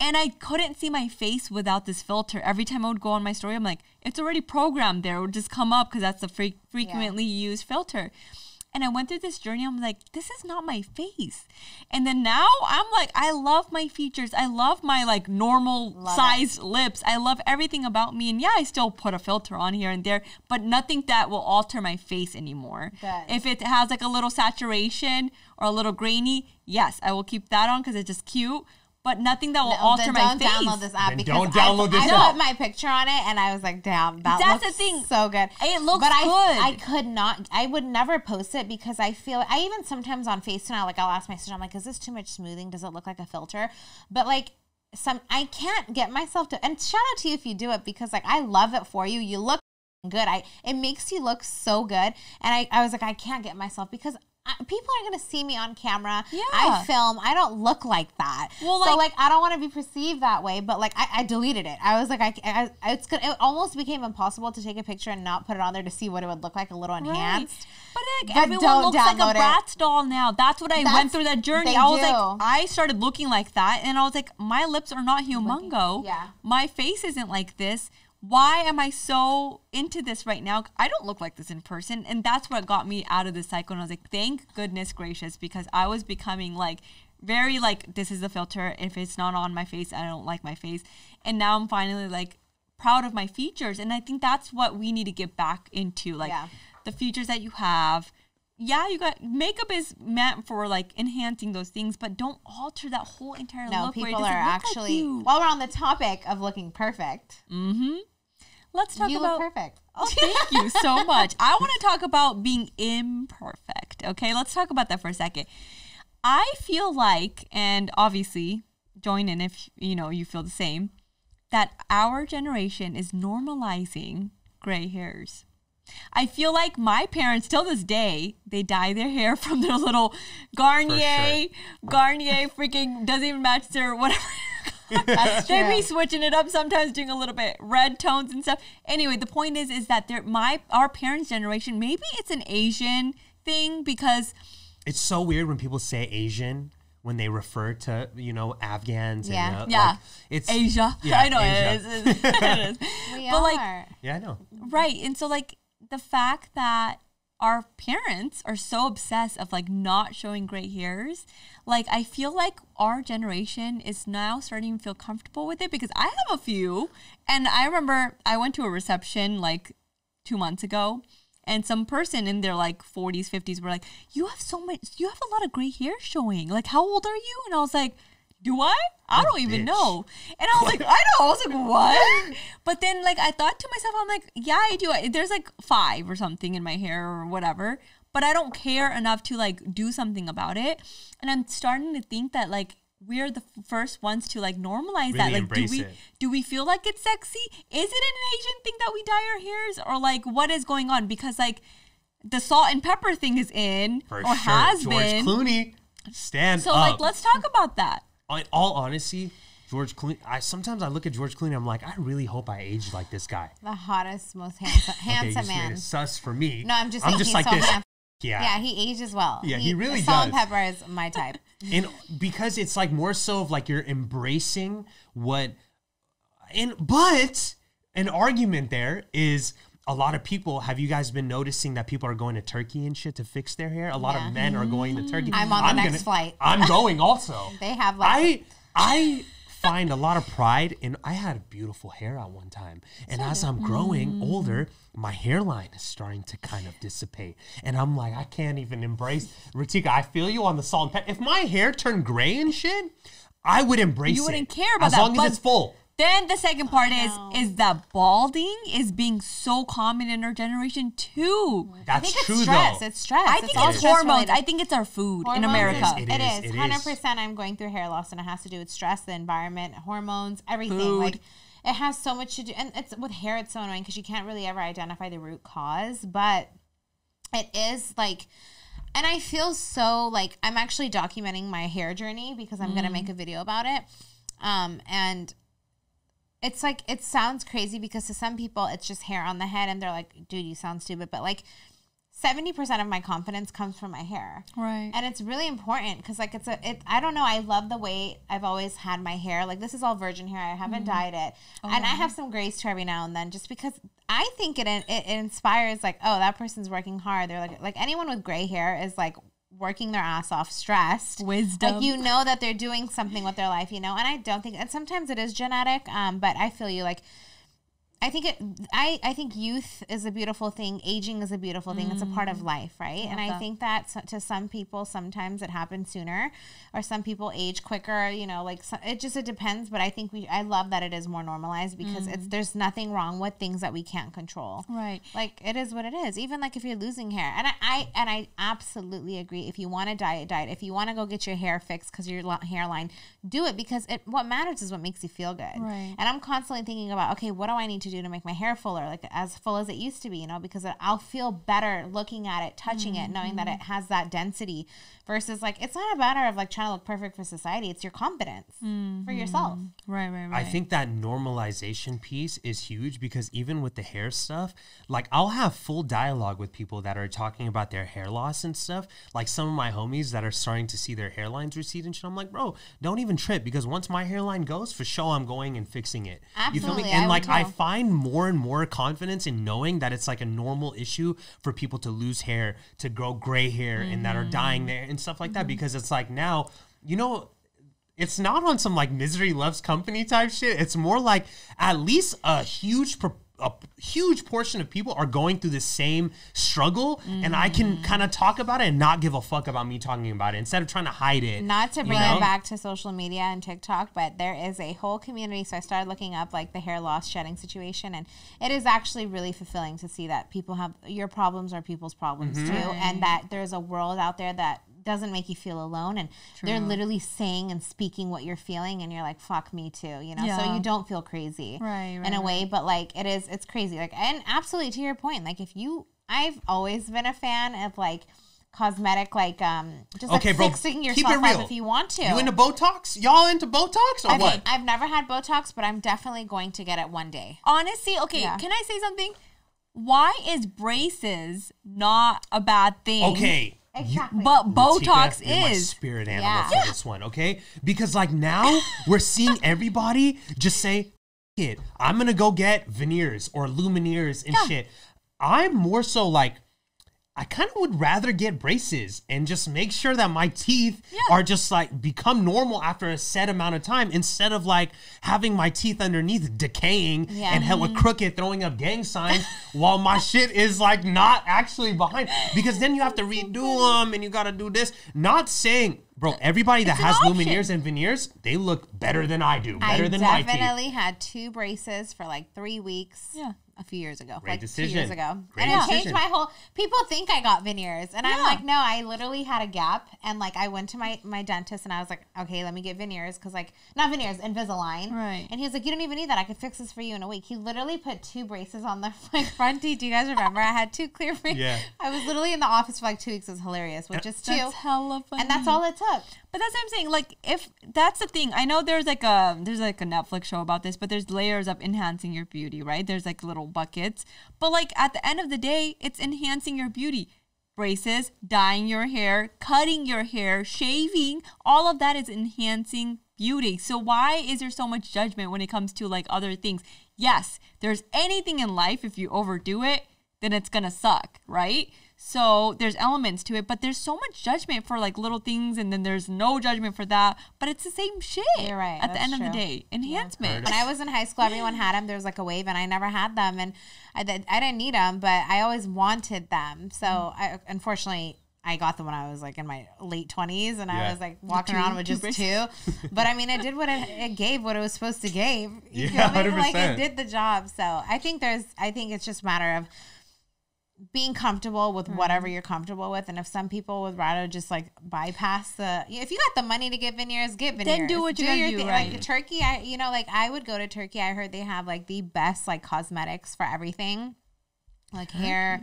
And I couldn't see my face without this filter. Every time I would go on my story, I'm like, it's already programmed there. It would just come up because that's the fre- frequently used filter. And I went through this journey. I'm like, this is not my face. And then now I'm like, I love my features. I love my like normal Love it. sized lips. I love everything about me. And yeah, I still put a filter on here and there, but nothing that will alter my face anymore. Good. If it has like a little saturation or a little grainy, yes, I will keep that on because it's just cute. But nothing that will No, alter then my don't face. download this app Then because don't download I, this I app. put my picture on it and I was like, damn, that That's looks the thing. so good. It looks but I, good. I could not. I would never post it because I feel. I even sometimes on FaceTime, like I'll ask my sister, I'm like, is this too much smoothing? Does it look like a filter? But like. Some I can't get myself to and shout out to you if you do it because like I love it for you. You look good. I it makes you look so good. And I, I was like, I can't get myself because I, people are gonna see me on camera. Yeah. I film. I don't look like that. Well, so like- like I don't want to be perceived that way. But like I, I deleted it. I was like, I, I it's good. It almost became impossible to take a picture and not put it on there to see what it would look like a little enhanced. But like But everyone looks like a. Bratz doll now. That's what I That's- went through that journey. I was do. like, I started looking like that, and I was like, my lips are not humongo. yeah. My face isn't like this. Why am I so into this right now? I don't look like this in person, and that's what got me out of the cycle. And I was like, thank goodness gracious, because I was becoming like very like this is the filter. If it's not on my face, I don't like my face. And now I'm finally like proud of my features, and I think that's what we need to get back into, like Yeah. the features that you have. Yeah, you got makeup is meant for like enhancing those things, but don't alter that whole entire No, look. where it people are like actually. you. while we're on the topic of looking perfect, mm-hmm. Let's talk you about look perfect. Oh, thank you so much. I want to talk about being imperfect. Okay, let's talk about that for a second. I feel like, and obviously, join in if you know you feel the same, that our generation is normalizing gray hairs. I feel like my parents, till this day, they dye their hair from their little Garnier, Garnier freaking doesn't even match their whatever. That's they be switching it up sometimes, doing a little bit red tones and stuff. Anyway, the point is, is that they're my our parents' generation. Maybe it's an Asian thing because It's so weird when people say Asian when they refer to you know Afghans. Yeah. and, uh, Yeah. like, it's Asia. Yeah, I know Asia. it is. It is. We But, are. like, Yeah, I know. Right. And so like the fact that our parents are so obsessed of like not showing gray hairs, like I feel like our generation is now starting to feel comfortable with it because I have a few. And I remember I went to a reception like two months ago and some person in their like 40s 50s were like you have so much you have a lot of gray hair showing. Like how old are you? And i was like do i i don't even bitch. know and i was like i know i was like what but then like i thought to myself i'm like yeah i do there's like five or something in my hair or whatever but i don't care enough to like do something about it and i'm starting to think that like we're the first ones to like normalize that like do we it. do we feel like it's sexy? Is it an Asian thing that we dye our hairs, or like what is going on? Because like the salt and pepper thing is in, For or sure. has George been. Clooney, stand so up. like let's talk about that. In all honesty, George Clooney. I sometimes I look at George Clooney. I'm like, I really hope I aged like this guy. the hottest, most handsome, handsome man. sus for me. No, I'm just I'm just like so this. handsome. Yeah. Yeah, he ages well. Yeah, he really salt and pepper is my type. and because it's like more so of like you're embracing what and but an argument there is a lot of people have you guys been noticing that people are going to turkey and shit to fix their hair a lot Yeah. of men are going to turkey I'm on the next flight. i'm going also They have like i i find a lot of pride in i had beautiful hair at one time and as i'm growing Mm. older my hairline is starting to kind of dissipate and i'm like i can't even embrace Ritika i feel you on the salt and pepper if my hair turned gray and shit i would embrace You wouldn't care about as that, long but- as it's full Then the second part is know. is that balding is being so common in our generation too. I that's think it's true stress. though It's stress. I It's think all it's hormones. I think it's our food in America. is- It It is, is. it is. Hundred percent. I'm going through hair loss, and it has to do with stress, the environment, hormones, everything. Food. Like it has so much to do. And it's with hair. It's so annoying because you can't really ever identify the root cause, but it is like. And I feel so like I'm actually documenting my hair journey because I'm gonna make a video about it. Um, and it's like it sounds crazy because to some people it's just hair on the head and they're like, dude, you sound stupid. But like 70% of my confidence comes from my hair. Right. And it's really important because like it's a it I don't know, I love the way I've always had my hair. Like this is all virgin hair. I haven't mm-hmm. dyed it. Oh, and I have some grays to every now and then just because I think it, it it inspires like oh that person's working hard. They're like like anyone with gray hair is like working their ass off, stressed. Wisdom. Like you know that they're doing something with their life, you know. And I don't think and sometimes it is genetic. Um, but I feel you like I think it. I I think youth is a beautiful thing. Aging is a beautiful thing. It's a part of mm. life, right? And I that. think that so- to some people, sometimes it happens sooner, or some people age quicker. You know, like so, it just it depends. But I think we. I love that it is more normalized because it's mm. there's nothing wrong with things that we can't control. Right. Like it is what it is. Even like if you're losing hair, and I, I and I absolutely agree. If you want to diet, diet. If you want to go get your hair fixed because your hairline, do it because it. What matters is what makes you feel good. Right. And I'm constantly thinking about, okay, what do I need to do to make my hair fuller, like as full as it used to be, you know, because I'll feel better looking at it, touching it, knowing that mm-hmm. it has that density versus like, it's not a matter of like trying to look perfect for society. It's your confidence for mm-hmm. yourself. Right, right, right. I think that normalization piece is huge because even with the hair stuff, like I'll have full dialogue with people that are talking about their hair loss and stuff. Like some of my homies that are starting to see their hairlines recede and shit. I'm like, bro, don't even trip because once my hairline goes, for sure I'm going and fixing it. You feel me? And would like I find more and more confidence in knowing that it's like a normal issue for people to lose hair, to grow gray hair, and that are dying there and stuff like that because it's like now, you know it's not on some like misery loves company type shit. It's more like at least a huge pro- a huge portion of people are going through the same struggle and I can kind of talk about it and not give a fuck about me talking about it instead of trying to hide it. Not to you bring know? it back to social media and TikTok, but there is a whole community. So I started looking up like the hair loss shedding situation, and it is actually really fulfilling to see that people have your problems are people's problems Mm-hmm. too, and that there's a world out there that doesn't make you feel alone and they're literally saying and speaking what you're feeling and you're like fuck me too you know so you don't feel crazy Right, in a way but like it is it's crazy like and absolutely to your point like if you i've always been a fan of like cosmetic like um just Okay, like bro. fixing keep yourself it real. up if you want to You into Botox? Y'all into Botox or I've, what? I've never had Botox, but I'm definitely going to get it one day. Honestly, okay, Yeah. can I say something? Why is braces not a bad thing? Okay. Exactly. But Botox Ritika, you're my is. spirit animal Yeah. for this one, okay? Because like now we're seeing everybody just say, "It, I'm gonna go get veneers or lumineers and shit." I'm more so like, I kind of would rather get braces and just make sure that my teeth are just like become normal after a set amount of time instead of like having my teeth underneath decaying Yeah. and hella mm-hmm. crooked, throwing up gang signs while my shit is like not actually behind. Because then you have to redo them and you gotta do this. Not saying, bro, everybody that It's has option. lumineers and veneers, they look better than I do, better I than my teeth. definitely had two braces for like three weeks. Yeah. A few years ago, Great like two decision. years ago, Great and it changed my whole. People think I got veneers, and I'm like, no, I literally had a gap, and like I went to my my dentist, and I was like, okay, let me get veneers, because like not veneers, Invisalign, Right. And he was like, you don't even need that. I could fix this for you in a week. He literally put two braces on the my front teeth. Do you guys remember? I had two clear braces. Yeah. I was literally in the office for like two weeks. It was hilarious with just two, That's hella funny. and that's all it took. But that's what I'm saying. Like, if that's the thing, I know there's like a there's like a Netflix show about this, but there's layers of enhancing your beauty, right? There's like little buckets, but like at the end of the day, it's enhancing your beauty. Braces, dyeing your hair, cutting your hair, shaving, all of that is enhancing beauty. So why is there so much judgment when it comes to like other things? Yes, there's anything in life if you overdo it, then it's gonna suck, right? So there's elements to it, but there's so much judgment for like little things, and then there's no judgment for that. But it's the same shit. You're right, At the that's end of the day, enhancement. When I was in high school, everyone had them. There was like a wave, and I never had them, and I, did, I didn't need them, but I always wanted them. So mm. I, unfortunately, I got them when I was like in my late twenties, and I was like walking two- around with just two. But I mean, it did what it, it gave, what it was supposed to give. You Yeah, feel me? Like 100%. it did the job. So I think there's, I think it's just a matter of being comfortable with whatever you're comfortable with, and if some people would rather just like bypass the, if you got the money to get veneers, get veneers. Then do what you gotta your do, thing. right. Like Turkey, I you know, like I would go to Turkey. I heard they have like the best like cosmetics for everything, like hair.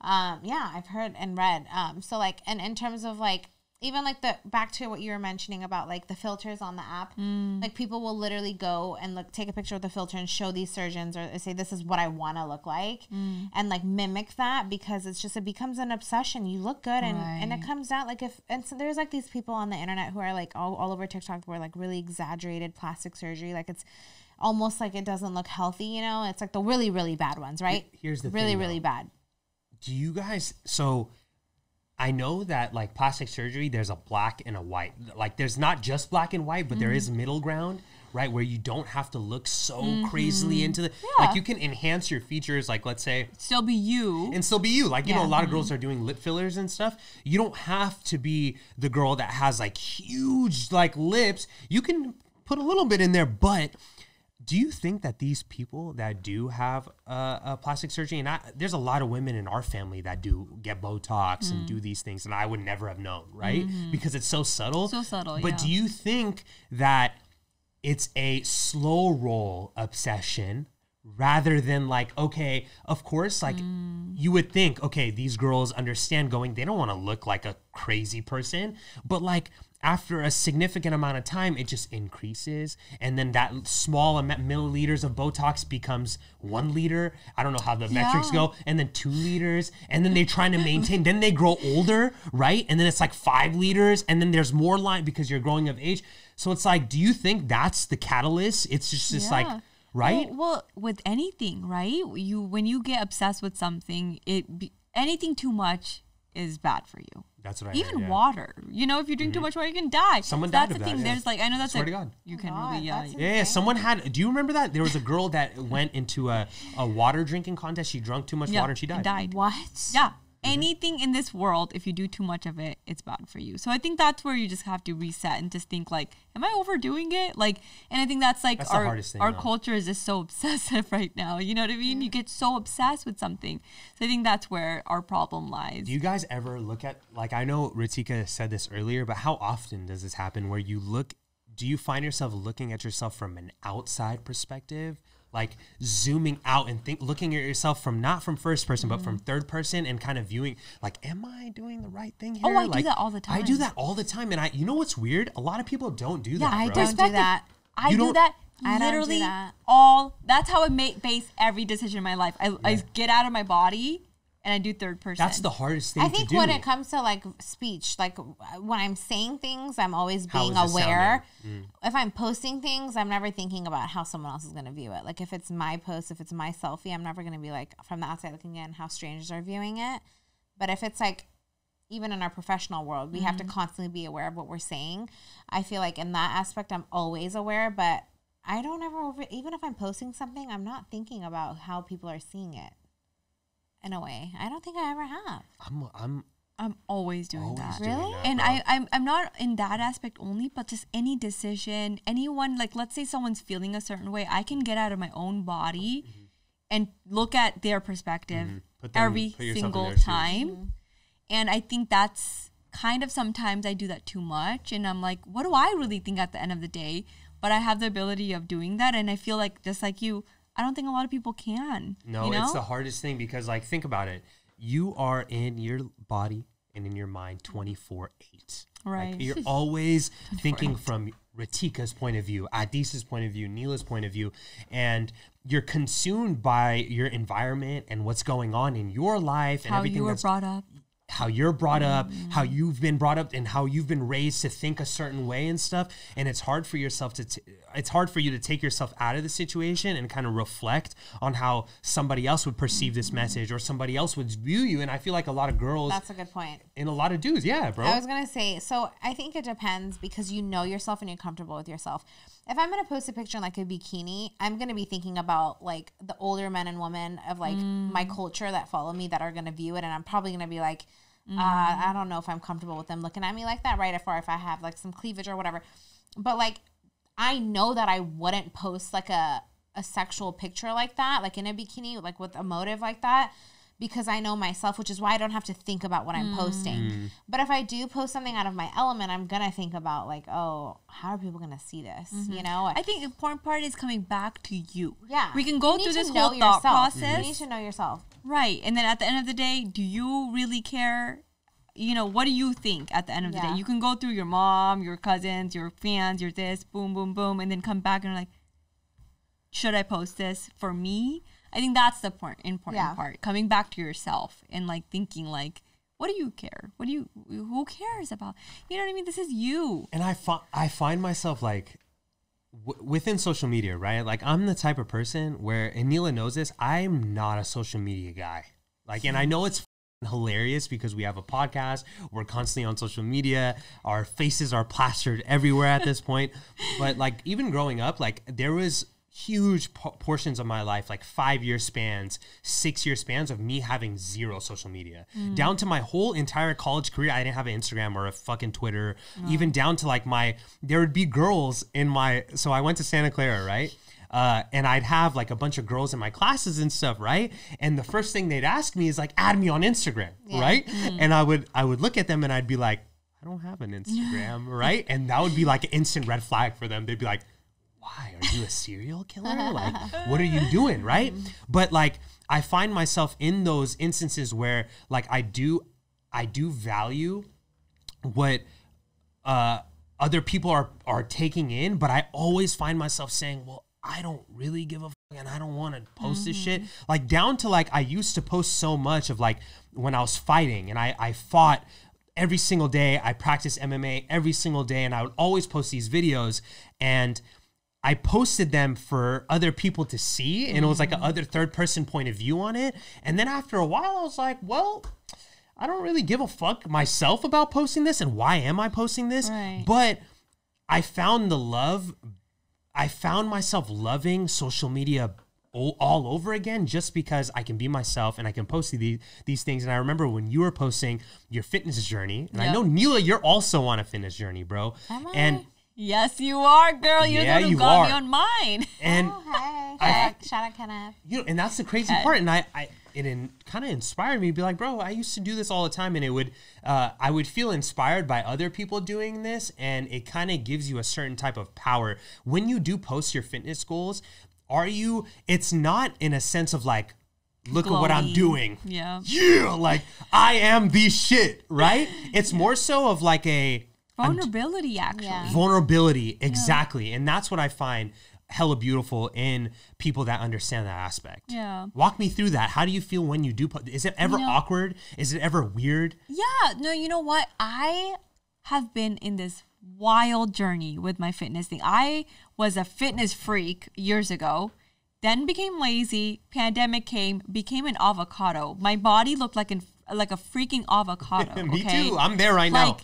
Um, yeah, I've heard and read. Um, so like, and in terms of like. Even like the back to what you were mentioning about like the filters on the app, mm. like people will literally go and look take a picture of the filter and show these surgeons or say this is what I want to look like, mm. and like mimic that because it's just it becomes an obsession. You look good and and it comes out like if and so there's like these people on the internet who are like all, all over TikTok who are like really exaggerated plastic surgery, like it's almost like it doesn't look healthy. You know, it's like the really really bad ones, right? here's the really thing, really bad. do you guys so I know that like plastic surgery there's a black and a white. Like there's not just black and white, but there is mm-hmm. middle ground, right? Where you don't have to look so crazily mm-hmm. into the like you can enhance your features like let's say Still be you. and still be you. Like, you know, a lot of girls mm-hmm. are doing lip fillers and stuff. You don't have to be the girl that has like huge like lips. You can put a little bit in there, but do you think that these people that do have uh, a plastic surgery, and I, there's a lot of women in our family that do get Botox and Mm. do these things, and I would never have known, right? Because it's so subtle. Mm-hmm. So subtle, But yeah. do you think that it's a slow roll obsession rather than like okay of course like Mm. you would think okay these girls understand going they don't want to look like a crazy person but like after a significant amount of time it just increases. And then that small amount milliliters of botox becomes one liter. I don't know how the metrics go. And then two liters. And then they're trying to maintain then they grow older right? And then it's like five liters. And then there's more line because you're growing of age. So it's like do you think that's the catalyst? It's just just like right? Well, well, with anything, right? You when you get obsessed with something, it be, anything too much is bad for you. that's what i Even heard, yeah. water. You know, if you drink too mm-hmm. much water, you can die. Someone So died that's of the that, thing. yeah. There's like I know that's Swear a, to God. you can oh God, uh, really yeah. Yeah, yeah, someone had. Do you remember that? There was a girl that went into a, a water drinking contest. She drank too much yeah, water and she died. died. What? Yeah. Mm-hmm. Anything in this world, if you do too much of it, it's bad for you. So I think that's where you just have to reset and just think like, am I overdoing it? Like, and I think that's like That's our thing, our though. culture is just so obsessive right now. You know what I mean? You mm-hmm. get so obsessed with something. So I think that's where our problem lies. Do you guys ever look at like I know Ritika said this earlier, but how often does this happen where you look do you find yourself looking at yourself from an outside perspective? Like zooming out and think looking at yourself from not from first person but from third person and kind of viewing like am I doing the right thing here? Mm-hmm. Oh, I do that all the time I do that all the time and I you know what's weird? A lot of people don't do that. I bro. don't do that. I You do that I don't do literally that. all. That's how I make base every decision in my life. I, I get out of my body and I do third person. That's the hardest thing I think when it comes to like speech, like when I'm saying things, I'm always being aware. sounding? If I'm posting things, I'm never thinking about how someone else is going to view it. Like if it's my post, if it's my selfie, I'm never going to be like from the outside looking in how strangers are viewing it. But if it's like even in our professional world, we have to mm-hmm. constantly be aware of what we're saying. I feel like in that aspect, I'm always aware, but I don't ever over, even if I'm posting something, I'm not thinking about how people are seeing it in a way. I don't think I ever have. I'm I'm I'm always doing always that. doing Really? that, and bro. I, I'm, I'm not in that aspect only, but just any decision, anyone, like, let's say someone's feeling a certain way, I can get out of my own body and look at their perspective Mm-hmm. Them- every put yourself in single their shoes. time. And I think that's kind of sometimes I do that too much. And I'm like, what do I really think at the end of the day? But I have the ability of doing that. And I feel like, just like you, I don't think a lot of people can. No, you know? it's the hardest thing because, like, think about it. You are in your body and in your mind 24 8. Right. Like, you're always thinking from Ritika's point of view, Adis's point of view, Neela's point of view, and you're consumed by your environment and what's going on in your life and how everything you were brought up. How you're brought up, how Mm. you've been brought up, and how you've been raised to think a certain way and stuff. And it's hard for yourself to, t- it's hard for you to take yourself out of the situation and kind of reflect on how somebody else would perceive this message or somebody else would view you. And I feel like a lot of girls That's a good point. and a lot of dudes, yeah, bro. I was gonna say, so I think it depends because you know yourself and you're comfortable with yourself. If I'm gonna post a picture in like a bikini, I'm gonna be thinking about like the older men and women of like my culture that follow me that are gonna view it, and I'm probably gonna be like, uh, I don't know if I'm comfortable with them looking at me like that, right? If or if I have like some cleavage or whatever, but like I know that I wouldn't post like a a sexual picture like that, like in a bikini, like with a motive like that, because I know myself, which is why I don't have to think about what I'm hmm. posting. But if I do post something out of my element, I'm gonna think about like, oh, how are people gonna see this? Mm-hmm. You know, I think the important part is coming back to you. yeah, We can go through this whole thought yourself. process. You need to know yourself. Right. And then at the end of the day, do you really care? You know, what do you think at the end of the day? You can go through your mom, your cousins, your fans, your this, boom, boom, boom, and then come back and like, should I post this for me? I think that's the part, important Yeah. part. Coming back to yourself and like thinking like, what do you care? What do you, who cares about? You know what I mean? This is you. and I, fi- I find myself like w- within social media, right? Like I'm the type of person where, and Neela knows this, I'm not a social media guy. Like, and I know it's hilarious because we have a podcast, we're constantly on social media, our faces are plastered everywhere at this point. But like, even growing up, like there was huge po- portions of my life, like five year spans, six year spans of me having zero social media. Down to my whole entire college career, I didn't have an Instagram or a fucking Twitter. Even down to like my, there would be girls in my, so I went to Santa Clara, right? Uh, and I'd have like a bunch of girls in my classes and stuff, right? And the first thing they'd ask me is like, add me on Instagram, right? And I would, I would look at them and I'd be like, I don't have an Instagram, right? And that would be like an instant red flag for them. They'd be like, why? Are you a serial killer? Like what are you doing right? But like i find myself in those instances where like i do i do value what uh other people are are taking in but i always find myself saying well i don't really give a fuck and i don't want to post this shit. Like down to like i used to post so much of like when i was fighting and i i fought every single day. I practiced mma every single day and i would always post these videos and I posted them for other people to see, and it was like a other third person point of view on it. And then after a while, I was like, well, I don't really give a fuck myself about posting this, and why am I posting this? Right. But I found the love. I found myself loving social media all, over again just because I can be myself and I can post these these things. And I remember when you were posting your fitness journey, and I know Neela, you're also on a fitness journey, bro. Am I? And Yes, you are, girl. You're Yeah, the one who you got me on mine. and Oh, hey. I- Shout out- shout out Kenneth. you know, and that's the crazy Okay. part. And I, I it in, kind of inspired me to be like, bro, I used to do this all the time, and it would, uh, I would feel inspired by other people doing this, and it kind of gives you a certain type of power when you do post your fitness goals. Are you? It's not in a sense of like, look at what I'm doing. Yeah. Yeah, like I am the shit, right? It's more so of like a I'm Vulnerability, actually. Yeah. vulnerability exactly and that's what i find hella beautiful in people that understand that aspect Yeah. walk me through that how do you feel when you do po- is it ever You know- awkward is it ever weird Yeah, no, you know what? I have been in this wild journey with my fitness thing. I was a fitness freak years ago, then became lazy. Pandemic came, became an avocado. My body looked like an like a freaking avocado. me okay? too i'm there right now Like,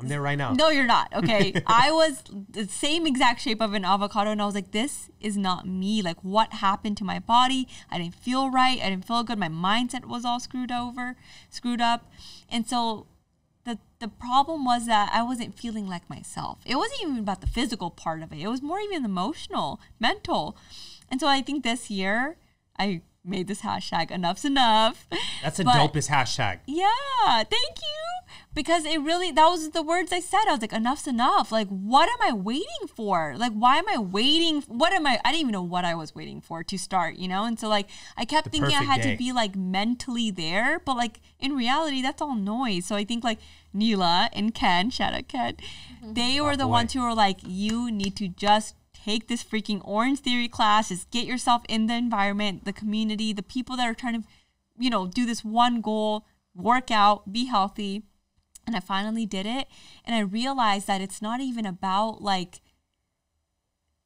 i'm there right now No, you're not. Okay. I was the same exact shape of an avocado, and I was like, this is not me. Like, what happened to my body? I didn't feel right. I didn't feel good. My mindset was all screwed over, screwed up. And so the the problem was that I wasn't feeling like myself. It wasn't even about the physical part of it. It was more even emotional, mental. And so I think this year I made this hashtag enough's enough. that's the But- dopest hashtag yeah, thank you. Because it really, that was the words I said. I was like, enough's enough. Like, what am I waiting for? Like, why am I waiting? What am I? I didn't even know what I was waiting for to start, you know? And so, like, I kept The thinking I had day. to be like mentally there, but like, in reality, that's all noise. So I think like Neela and Ken, shout out Ken, mm-hmm. they oh, were the boy. ones who were like, you need to just take this freaking Orangetheory class, just get yourself in the environment, the community, the people that are trying to, you know, do this one goal, work out, be healthy. And I finally did it. And I realized that it's not even about like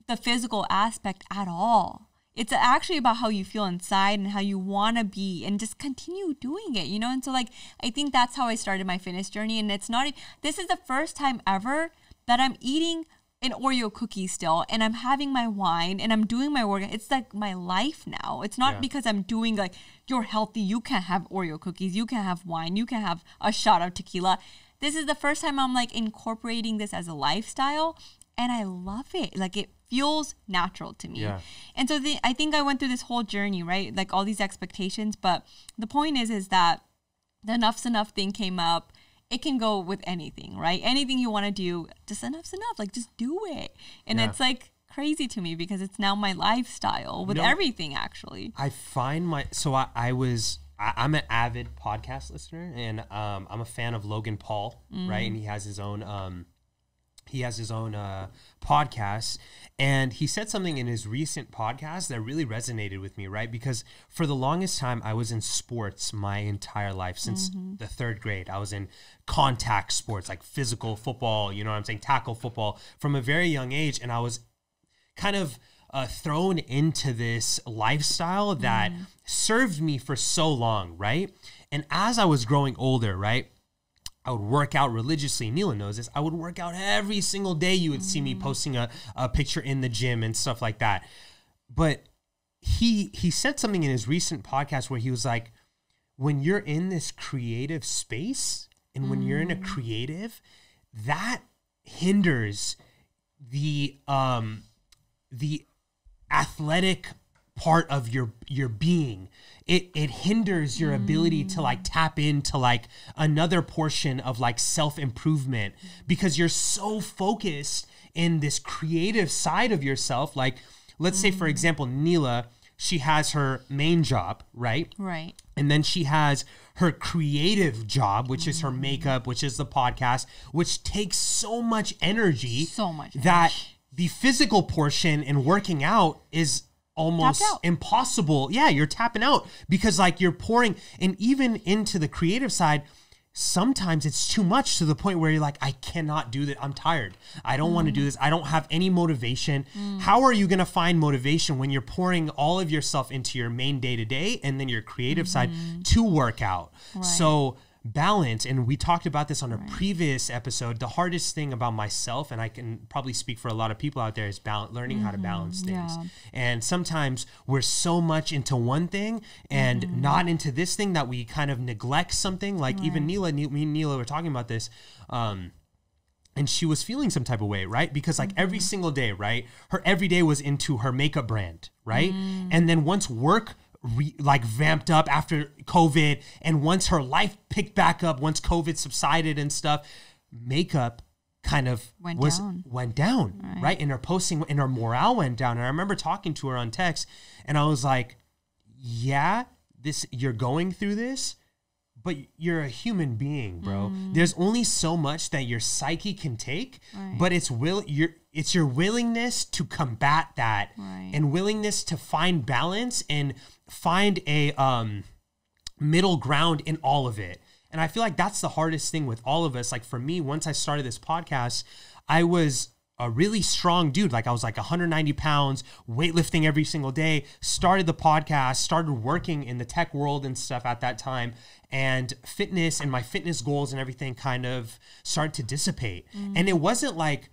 the physical aspect at all. It's actually about how you feel inside and how you want to be and just continue doing it, you know? And so, like, I think that's how I started my fitness journey. And it's not, this is the first time ever that I'm eating an Oreo cookie still and I'm having my wine and I'm doing my work. It's like my life now. It's not Yeah. because I'm doing like, you're healthy, you can have Oreo cookies, you can have wine, you can have a shot of tequila. This is the first time I'm like incorporating this as a lifestyle and I love it. Like it feels natural to me. Yeah. And so the, I think I went through this whole journey, right? Like all these expectations, but the point is is that the enough's enough thing came up. It can go with anything, right? Anything you want to do, just enough's enough. Like just do it. And Yeah. it's like crazy to me because it's now my lifestyle with No. everything actually. I find my so I, I was I, I'm an avid podcast listener and um, I'm a fan of Logan Paul, right? And he has his own um, he has his own uh, podcast, and he said something in his recent podcast that really resonated with me, right? Because for the longest time, I was in sports my entire life since the third grade. I was in contact sports like physical football, you know what I'm saying, tackle football from a very young age, and I was kind of uh, thrown into this lifestyle that served me for so long, right? And as I was growing older, right? I would work out religiously. Neela knows this. I would work out every single day. You would see me posting a, a picture in the gym and stuff like that. But he he said something in his recent podcast where he was like, when you're in this creative space and when you're in a creative, that hinders the um the athletic part of your your being it it hinders your ability to like tap into like another portion of like self improvement because you're so focused in this creative side of yourself like let's say for mm-hmm. example Neela she has her main job right Right. and then she has her creative job, which is her mm-hmm. makeup, which is the podcast, which takes so much energy. So much that the physical portion and working out is almost impossible. Yeah, you're tapping out because like you're pouring and even into the creative side, sometimes it's too much to the point where you're like, I cannot do that. I'm tired. I don't want to Mm. do this. I don't have any motivation. How are you going to find motivation when you're pouring all of yourself into your main day to day and then your creative side to work out? So, balance and we talked about this on a previous episode the hardest thing about myself and i can probably speak for a lot of people out there is balance learning how to balance things yeah. and sometimes we're so much into one thing and Mm-hmm. not into this thing that we kind of neglect something. Like even Neela, Ne- me and Neela were talking about this. Um, and she was feeling some type of way, right? Because like every single day, right? Her every day was into her makeup brand, right? And then once work re- like vamped up after COVID, and once her life picked back up, once COVID subsided and stuff, makeup kind of Went was down. went down, right? And her posting and her morale went down. And I remember talking to her on text, and I was like, "Yeah, this you're going through this." but you're a human being, bro. Mm. There's only so much that your psyche can take, but it's will your it's your willingness to combat that Right. and willingness to find balance and find a um middle ground in all of it. And I feel like that's the hardest thing with all of us. Like for me, once I started this podcast, I was a really strong dude. Like I was like 190 pounds, weightlifting every single day, started the podcast, started working in the tech world and stuff at that time. And fitness and my fitness goals and everything kind of started to dissipate. And it wasn't like,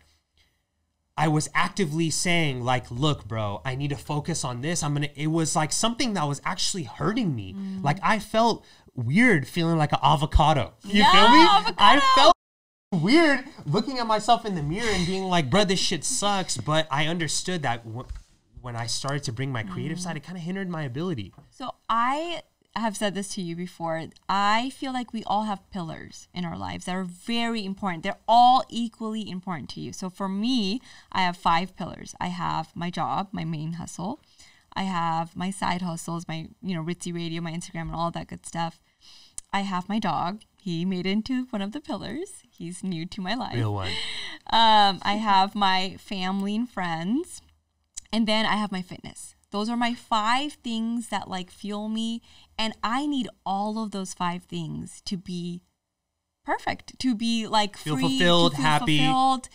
I was actively saying like, look, bro, I need to focus on this. I'm gonna. It was like something that was actually hurting me. Mm. Like I felt weird feeling like an avocado. You feel me? I felt weird looking at myself in the mirror and being like, bro, this shit sucks. But I understood that w- when I started to bring my creative mm. side, it kind of hindered my ability. So I have said this to you before. I feel like we all have pillars in our lives that are very important. They're all equally important to you. So for me, I have five pillars. I have my job, my main hustle. I have my side hustles, my you know Ritzy Radio, my Instagram, and all that good stuff. I have my dog. He made it into one of the pillars. He's new to my life. Real one. Um, I have my family and friends, and then I have my fitness. Those are my five things that like fuel me, and I need all of those five things to be perfect, to be like Feel free, fulfilled, feel happy. fulfilled.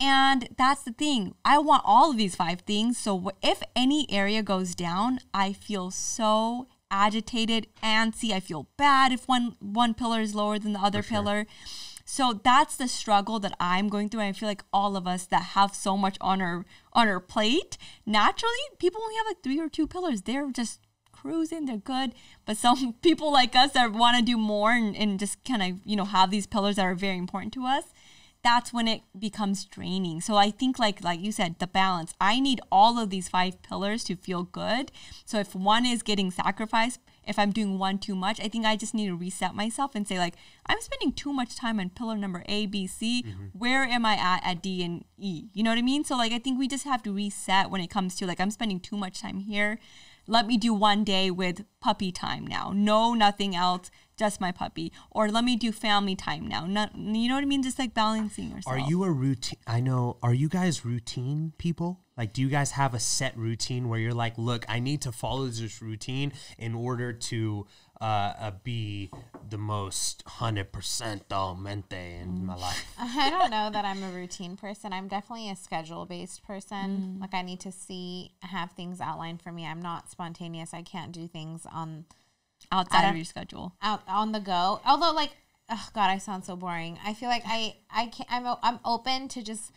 And that's the thing. I want all of these five things. So if any area goes down, I feel so agitated, antsy. I feel bad if one one pillar is lower than the other pillar. So that's the struggle that I'm going through. And I feel like all of us that have so much on our on our plate, naturally, people only have like three or two pillars. They're just cruising, they're good. But some people like us that want to do more and, and just kind of, you know, have these pillars that are very important to us, that's when it becomes draining. So I think like like you said, the balance. I need all of these five pillars to feel good. So if one is getting sacrificed, if I'm doing one too much, I think I just need to reset myself and say like I'm spending too much time on pillar number A, B, C. Mm-hmm. Where am I at at D and E? You know what I mean? So like I think we just have to reset when it comes to like I'm spending too much time here. Let me do one day with puppy time now. No, nothing else. just my puppy, or let me do family time now. Not, you know what I mean? Just like balancing yourself. Are you a routine? I know. Are you guys routine people? Like, do you guys have a set routine where you're like, look, I need to follow this routine in order to uh, uh, be the most hundred percent al mente in my life? I don't know that I'm a routine person. I'm definitely a schedule based person. Mm. Like I need to see have things outlined for me. I'm not spontaneous. I can't do things on outside of don't- your schedule? out on the go. Although like oh god, I sound so boring. I feel like I I can't, I'm o- I'm open to just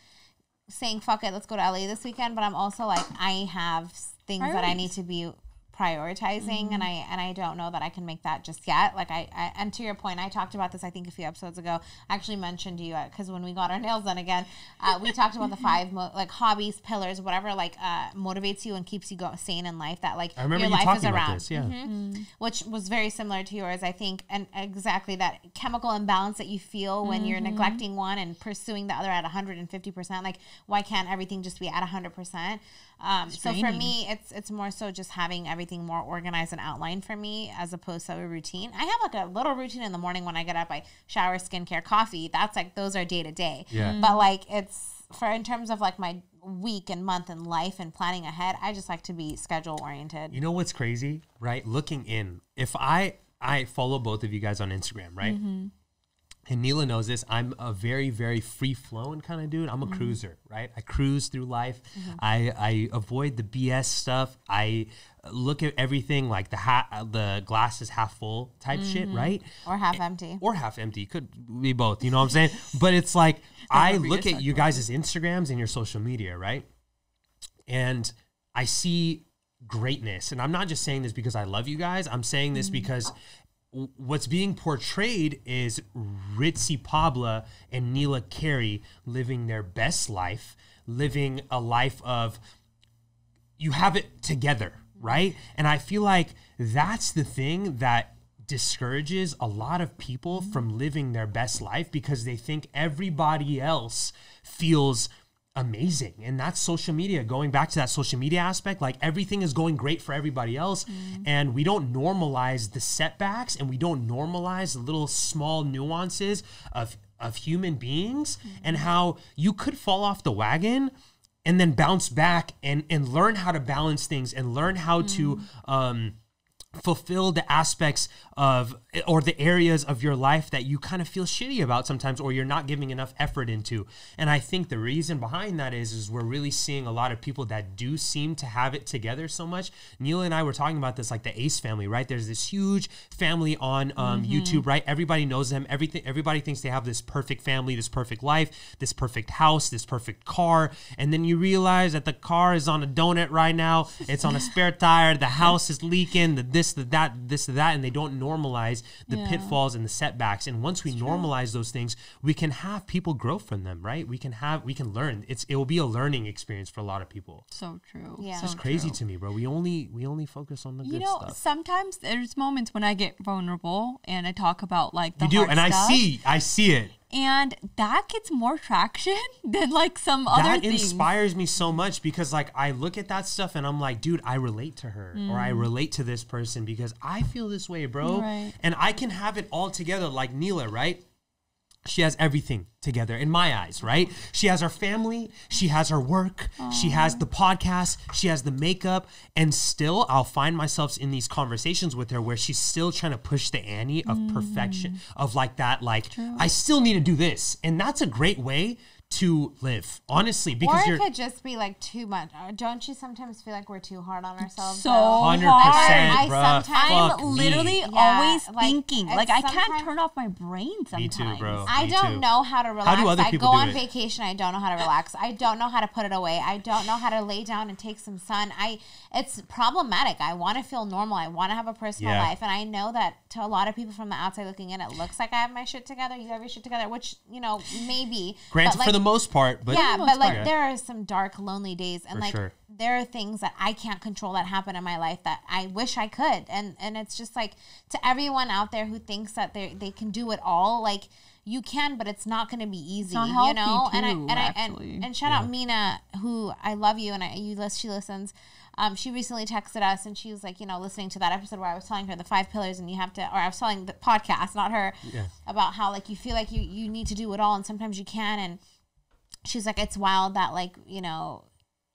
saying fuck it, let's go to LA this weekend, but I'm also like I have s- things that I need to be prioritizing and I and I don't know that I can make that just yet. Like I, I and to your point, I talked about this I think a few episodes ago. I actually mentioned to you because when we got our nails done again, uh, we talked about the five mo- like hobbies, pillars, whatever like uh, motivates you and keeps you go sane in life that like I remember your you life is around. this. Yeah. Mhm. which was very similar to yours, I think, and exactly that chemical imbalance that you feel when you're neglecting one and pursuing the other at 150%. Like, why can't everything just be at 100%? Um, so for me, it's it's more so just having everything more organized and outlined for me as opposed to a routine. I have like a little routine in the morning when I get up. I shower, skincare, coffee. That's like those are day to day. Yeah. But like it's for in terms of like my week and month and life and planning ahead. I just like to be schedule oriented. You know what's crazy, right? Looking in, if I I follow both of you guys on Instagram, right? Mm-hmm. And Neela knows this. I'm a very, very free flowing kind of dude. I'm a Mm-hmm. cruiser, right? I cruise through life. I I avoid the BS stuff. I look at everything like the the glass is half full type shit, Mm-hmm. right? or half empty. or half empty. Could be both. You know what I'm saying? But it's like I look at you guys' Instagrams and your social media, right? And I see greatness. And I'm not just saying this because I love you guys. I'm saying this because w- what's being portrayed is Ritzy Pabla and Neela Carey living their best life, living a life of you have it together, right? And I feel like that's the thing that discourages a lot of people from living their best life because they think everybody else feels amazing. And that's social media. Going back to that social media aspect, like everything is going great for everybody else. Mm-hmm. And we don't normalize the setbacks and we don't normalize the little small nuances of of human beings mm-hmm. and how you could fall off the wagon and then bounce back and and learn how to balance things and learn how to mm-hmm. um fulfill the aspects of or the areas of your life that you kind of feel shitty about sometimes or you're not giving enough effort into. And i think the reason behind that is is we're really seeing a lot of people that do seem to have it together so much. Neil and i were talking about this like the ace family right? There's this huge family on um, youtube right? Everybody knows them. Everything everybody thinks they have this perfect family this perfect life this perfect house this perfect car. And then you realize that the car is on a donut right now. It's on a spare tire. The house is leaking the this the that this the that and they don't normalize the Yeah. pitfalls and the setbacks. And once we normalize those things we can have people grow from them right? We can have we can learn. It's it will be a learning experience for a lot of people. So true. Yeah. so it's crazy true. to me bro. We only we only focus on the You good know, stuff. sometimes there's moments when I get vulnerable and I talk about like the you do hard and i see i see it and that gets more traction than like some other that inspires me so much because like I look at that stuff and I'm like, dude, I relate to her or I relate to this person because I feel this way, bro. Mm. Right. And I can have it all together like Neela, right? She has everything together in my eyes, right? She has her family, she has her work, she has the podcast, she has the makeup, and still I'll find myself in these conversations with her where she's still trying to push the Annie of mm. perfection, of like that, like I still need to do this. And that's a great way to live, honestly, because or you're it could just be like too much. Uh, don't you sometimes feel like we're too hard on ourselves? so hundred hard. percent, I sometimes I'm literally Yeah, always like, thinking. it's Like I can't turn off my brain Sometimes Me sometimes. too, bro. Me I don't too. know how to relax. How do other people I go do on it? vacation. I don't know how to relax. I don't know how to put it away. I don't know how to lay down and take some sun. I it's problematic. I want to feel normal. I want to have a personal Yeah. life, and I know that to a lot of people from the outside looking in, it looks like I have my shit together. You have your shit together, which you know maybe. Granted, but, for like, the most part, but yeah, but like part. there are some dark, lonely days, and For like sure. there are things that I can't control that happen in my life that I wish I could, and and it's just like to everyone out there who thinks that they they can do it all, like you can, but it's not going to be easy, not you healthy, know. and I too, and I and, and shout out Mina, who I love you, and I you list she listens. Um, she recently texted us, and she was like, you know, listening to that episode where I was telling her the five pillars, and you have to, or I was telling the podcast, not her, about how like you feel like you you need to do it all, and sometimes you can, and she's like, it's wild that like you know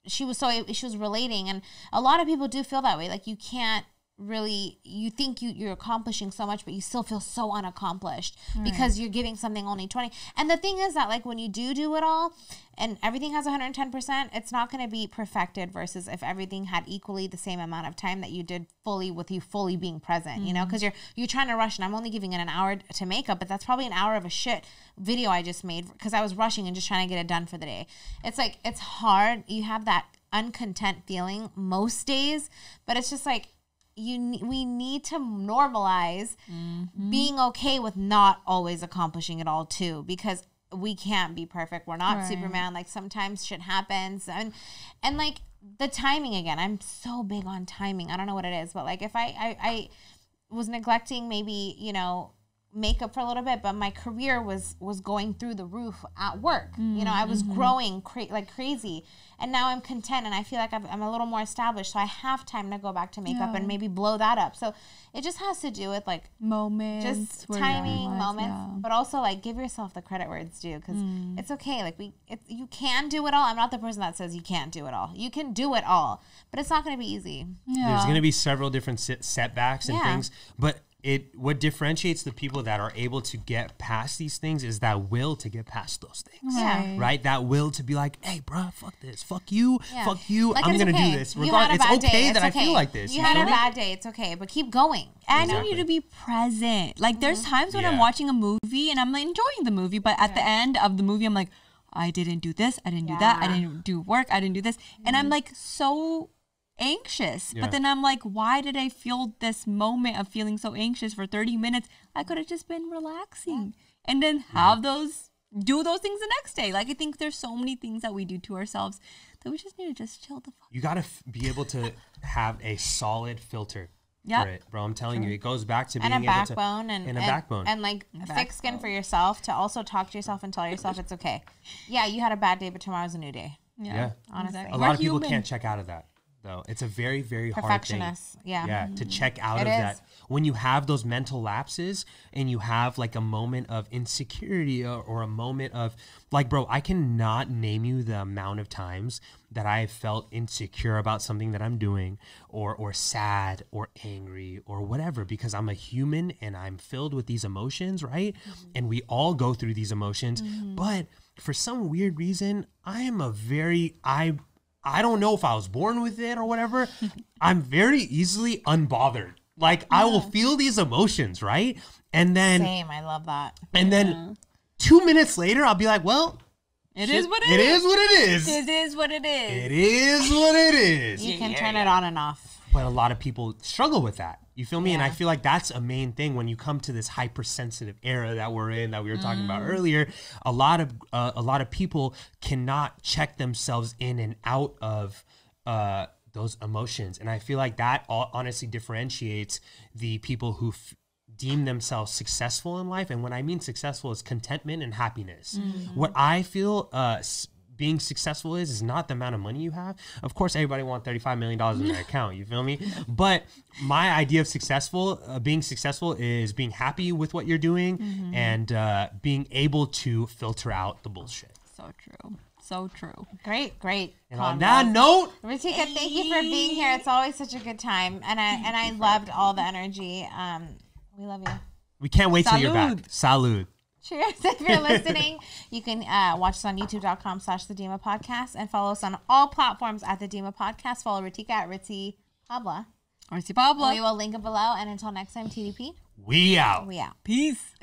she was so she was relating. And a lot of people do feel that way. Like you can't really you think you you're accomplishing so much but you still feel so unaccomplished because you're giving something only 20 and the thing is that like when you do do it all and everything has 110% it's not going to be perfected versus if everything had equally the same amount of time that you did fully with you fully being present you know? Mm. Because you're you're trying to rush and i'm only giving it an hour to make up but that's probably an hour of a shit video i just made because i was rushing and just trying to get it done for the day. It's like it's hard. You have that uncontent feeling most days but it's just like you we need to normalize mm-hmm. being okay with not always accomplishing it all too because we can't be perfect. We're not Right. superman. Like sometimes shit happens and and like the timing again. I'm so big on timing. I don't know what it is but like if i i, I was neglecting maybe you know makeup for a little bit but my career was was going through the roof at work you know i was growing cra- like crazy and now i'm content and i feel like I've, i'm a little more established so i have time to go back to makeup Yeah. and maybe blow that up so it just has to do with like moments, just where you're in timing life, moments yeah. but also like give yourself the credit where it's due because Mm. it's okay like we it, you can do it all i'm not the person that says you can't do it all you can do it all but it's not going to be easy Yeah. There's going to be several different set- setbacks and Yeah. things, but it what differentiates the people that are able to get past these things is that will to get past those things. Yeah. Right? That will to be like, hey, bro, fuck this, fuck you, Yeah. fuck you. Like, I'm gonna okay. do this. You had a it's okay day. that It's I feel like this. you you had a me? bad day it's okay but keep going And you Exactly. need to be present. Like there's mm-hmm. times when I'm watching a movie and I'm like, enjoying the movie, but at the end of the movie, I'm like, I didn't do this, I didn't do that, I didn't do work, I didn't do this, and I'm mm-hmm. like so anxious. Yeah. But then I'm like, why did I feel this moment of feeling so anxious for 30 minutes? I could have just been relaxing and then have those do those things the next day. Like I think there's so many things that we do to ourselves that we just need to just chill the fuck. You got to f- be able to have a solid filter Yep. for it, bro. I'm telling you, it goes back to being and a able to backbone and, and a and- backbone. and like thick skin for yourself to also talk to yourself and tell yourself it's okay. Yeah, you had a bad day, but tomorrow's a new day. yeah. Honestly, A We're lot of people human. can't check out of that though. It's a very very hard thing. Yeah. Yeah, to mm-hmm. check out It of is. that. When you have those mental lapses and you have like a moment of insecurity or, or a moment of like bro, I cannot name you the amount of times that I have felt insecure about something that I'm doing or or sad or angry or whatever because I'm a human and I'm filled with these emotions, right? Mm-hmm. And we all go through these emotions, mm-hmm. but for some weird reason, I am a very I I don't know if I was born with it or whatever. I'm very easily unbothered. Like I will feel these emotions, right? And then same. I love that. and then 2 minutes later I'll be like, "Well, It shit, is what it is what it is. It is what it is. It is what it is." You can turn it on and off. But a lot of people struggle with that. You feel me? And I feel like that's a main thing when you come to this hypersensitive era that we're in, that we were talking about earlier. A lot of uh, a lot of people cannot check themselves in and out of uh, those emotions, and I feel like that all honestly differentiates the people who. F- deem themselves successful in life and when i mean successful is contentment and happiness what i feel uh s- being successful is is not the amount of money you have of course everybody wants 35 million dollars in their account you feel me but my idea of successful uh, being successful is being happy with what you're doing and uh, being able to filter out the bullshit So true. So true. Great, great. and on that note Ritika, thank you for being here. It's always such a good time, and I and I loved all the energy. Um, we love you. we can't wait till you're back salud Cheers. If you're listening, you can uh, watch us on youtube.com slash the Dimah Podcast and follow us on all platforms at the Dimah Podcast. Follow Ritika at Ritzy Pabla. Orsi Pablo. We will link it below. And until next time, TDP, we out we out. Peace.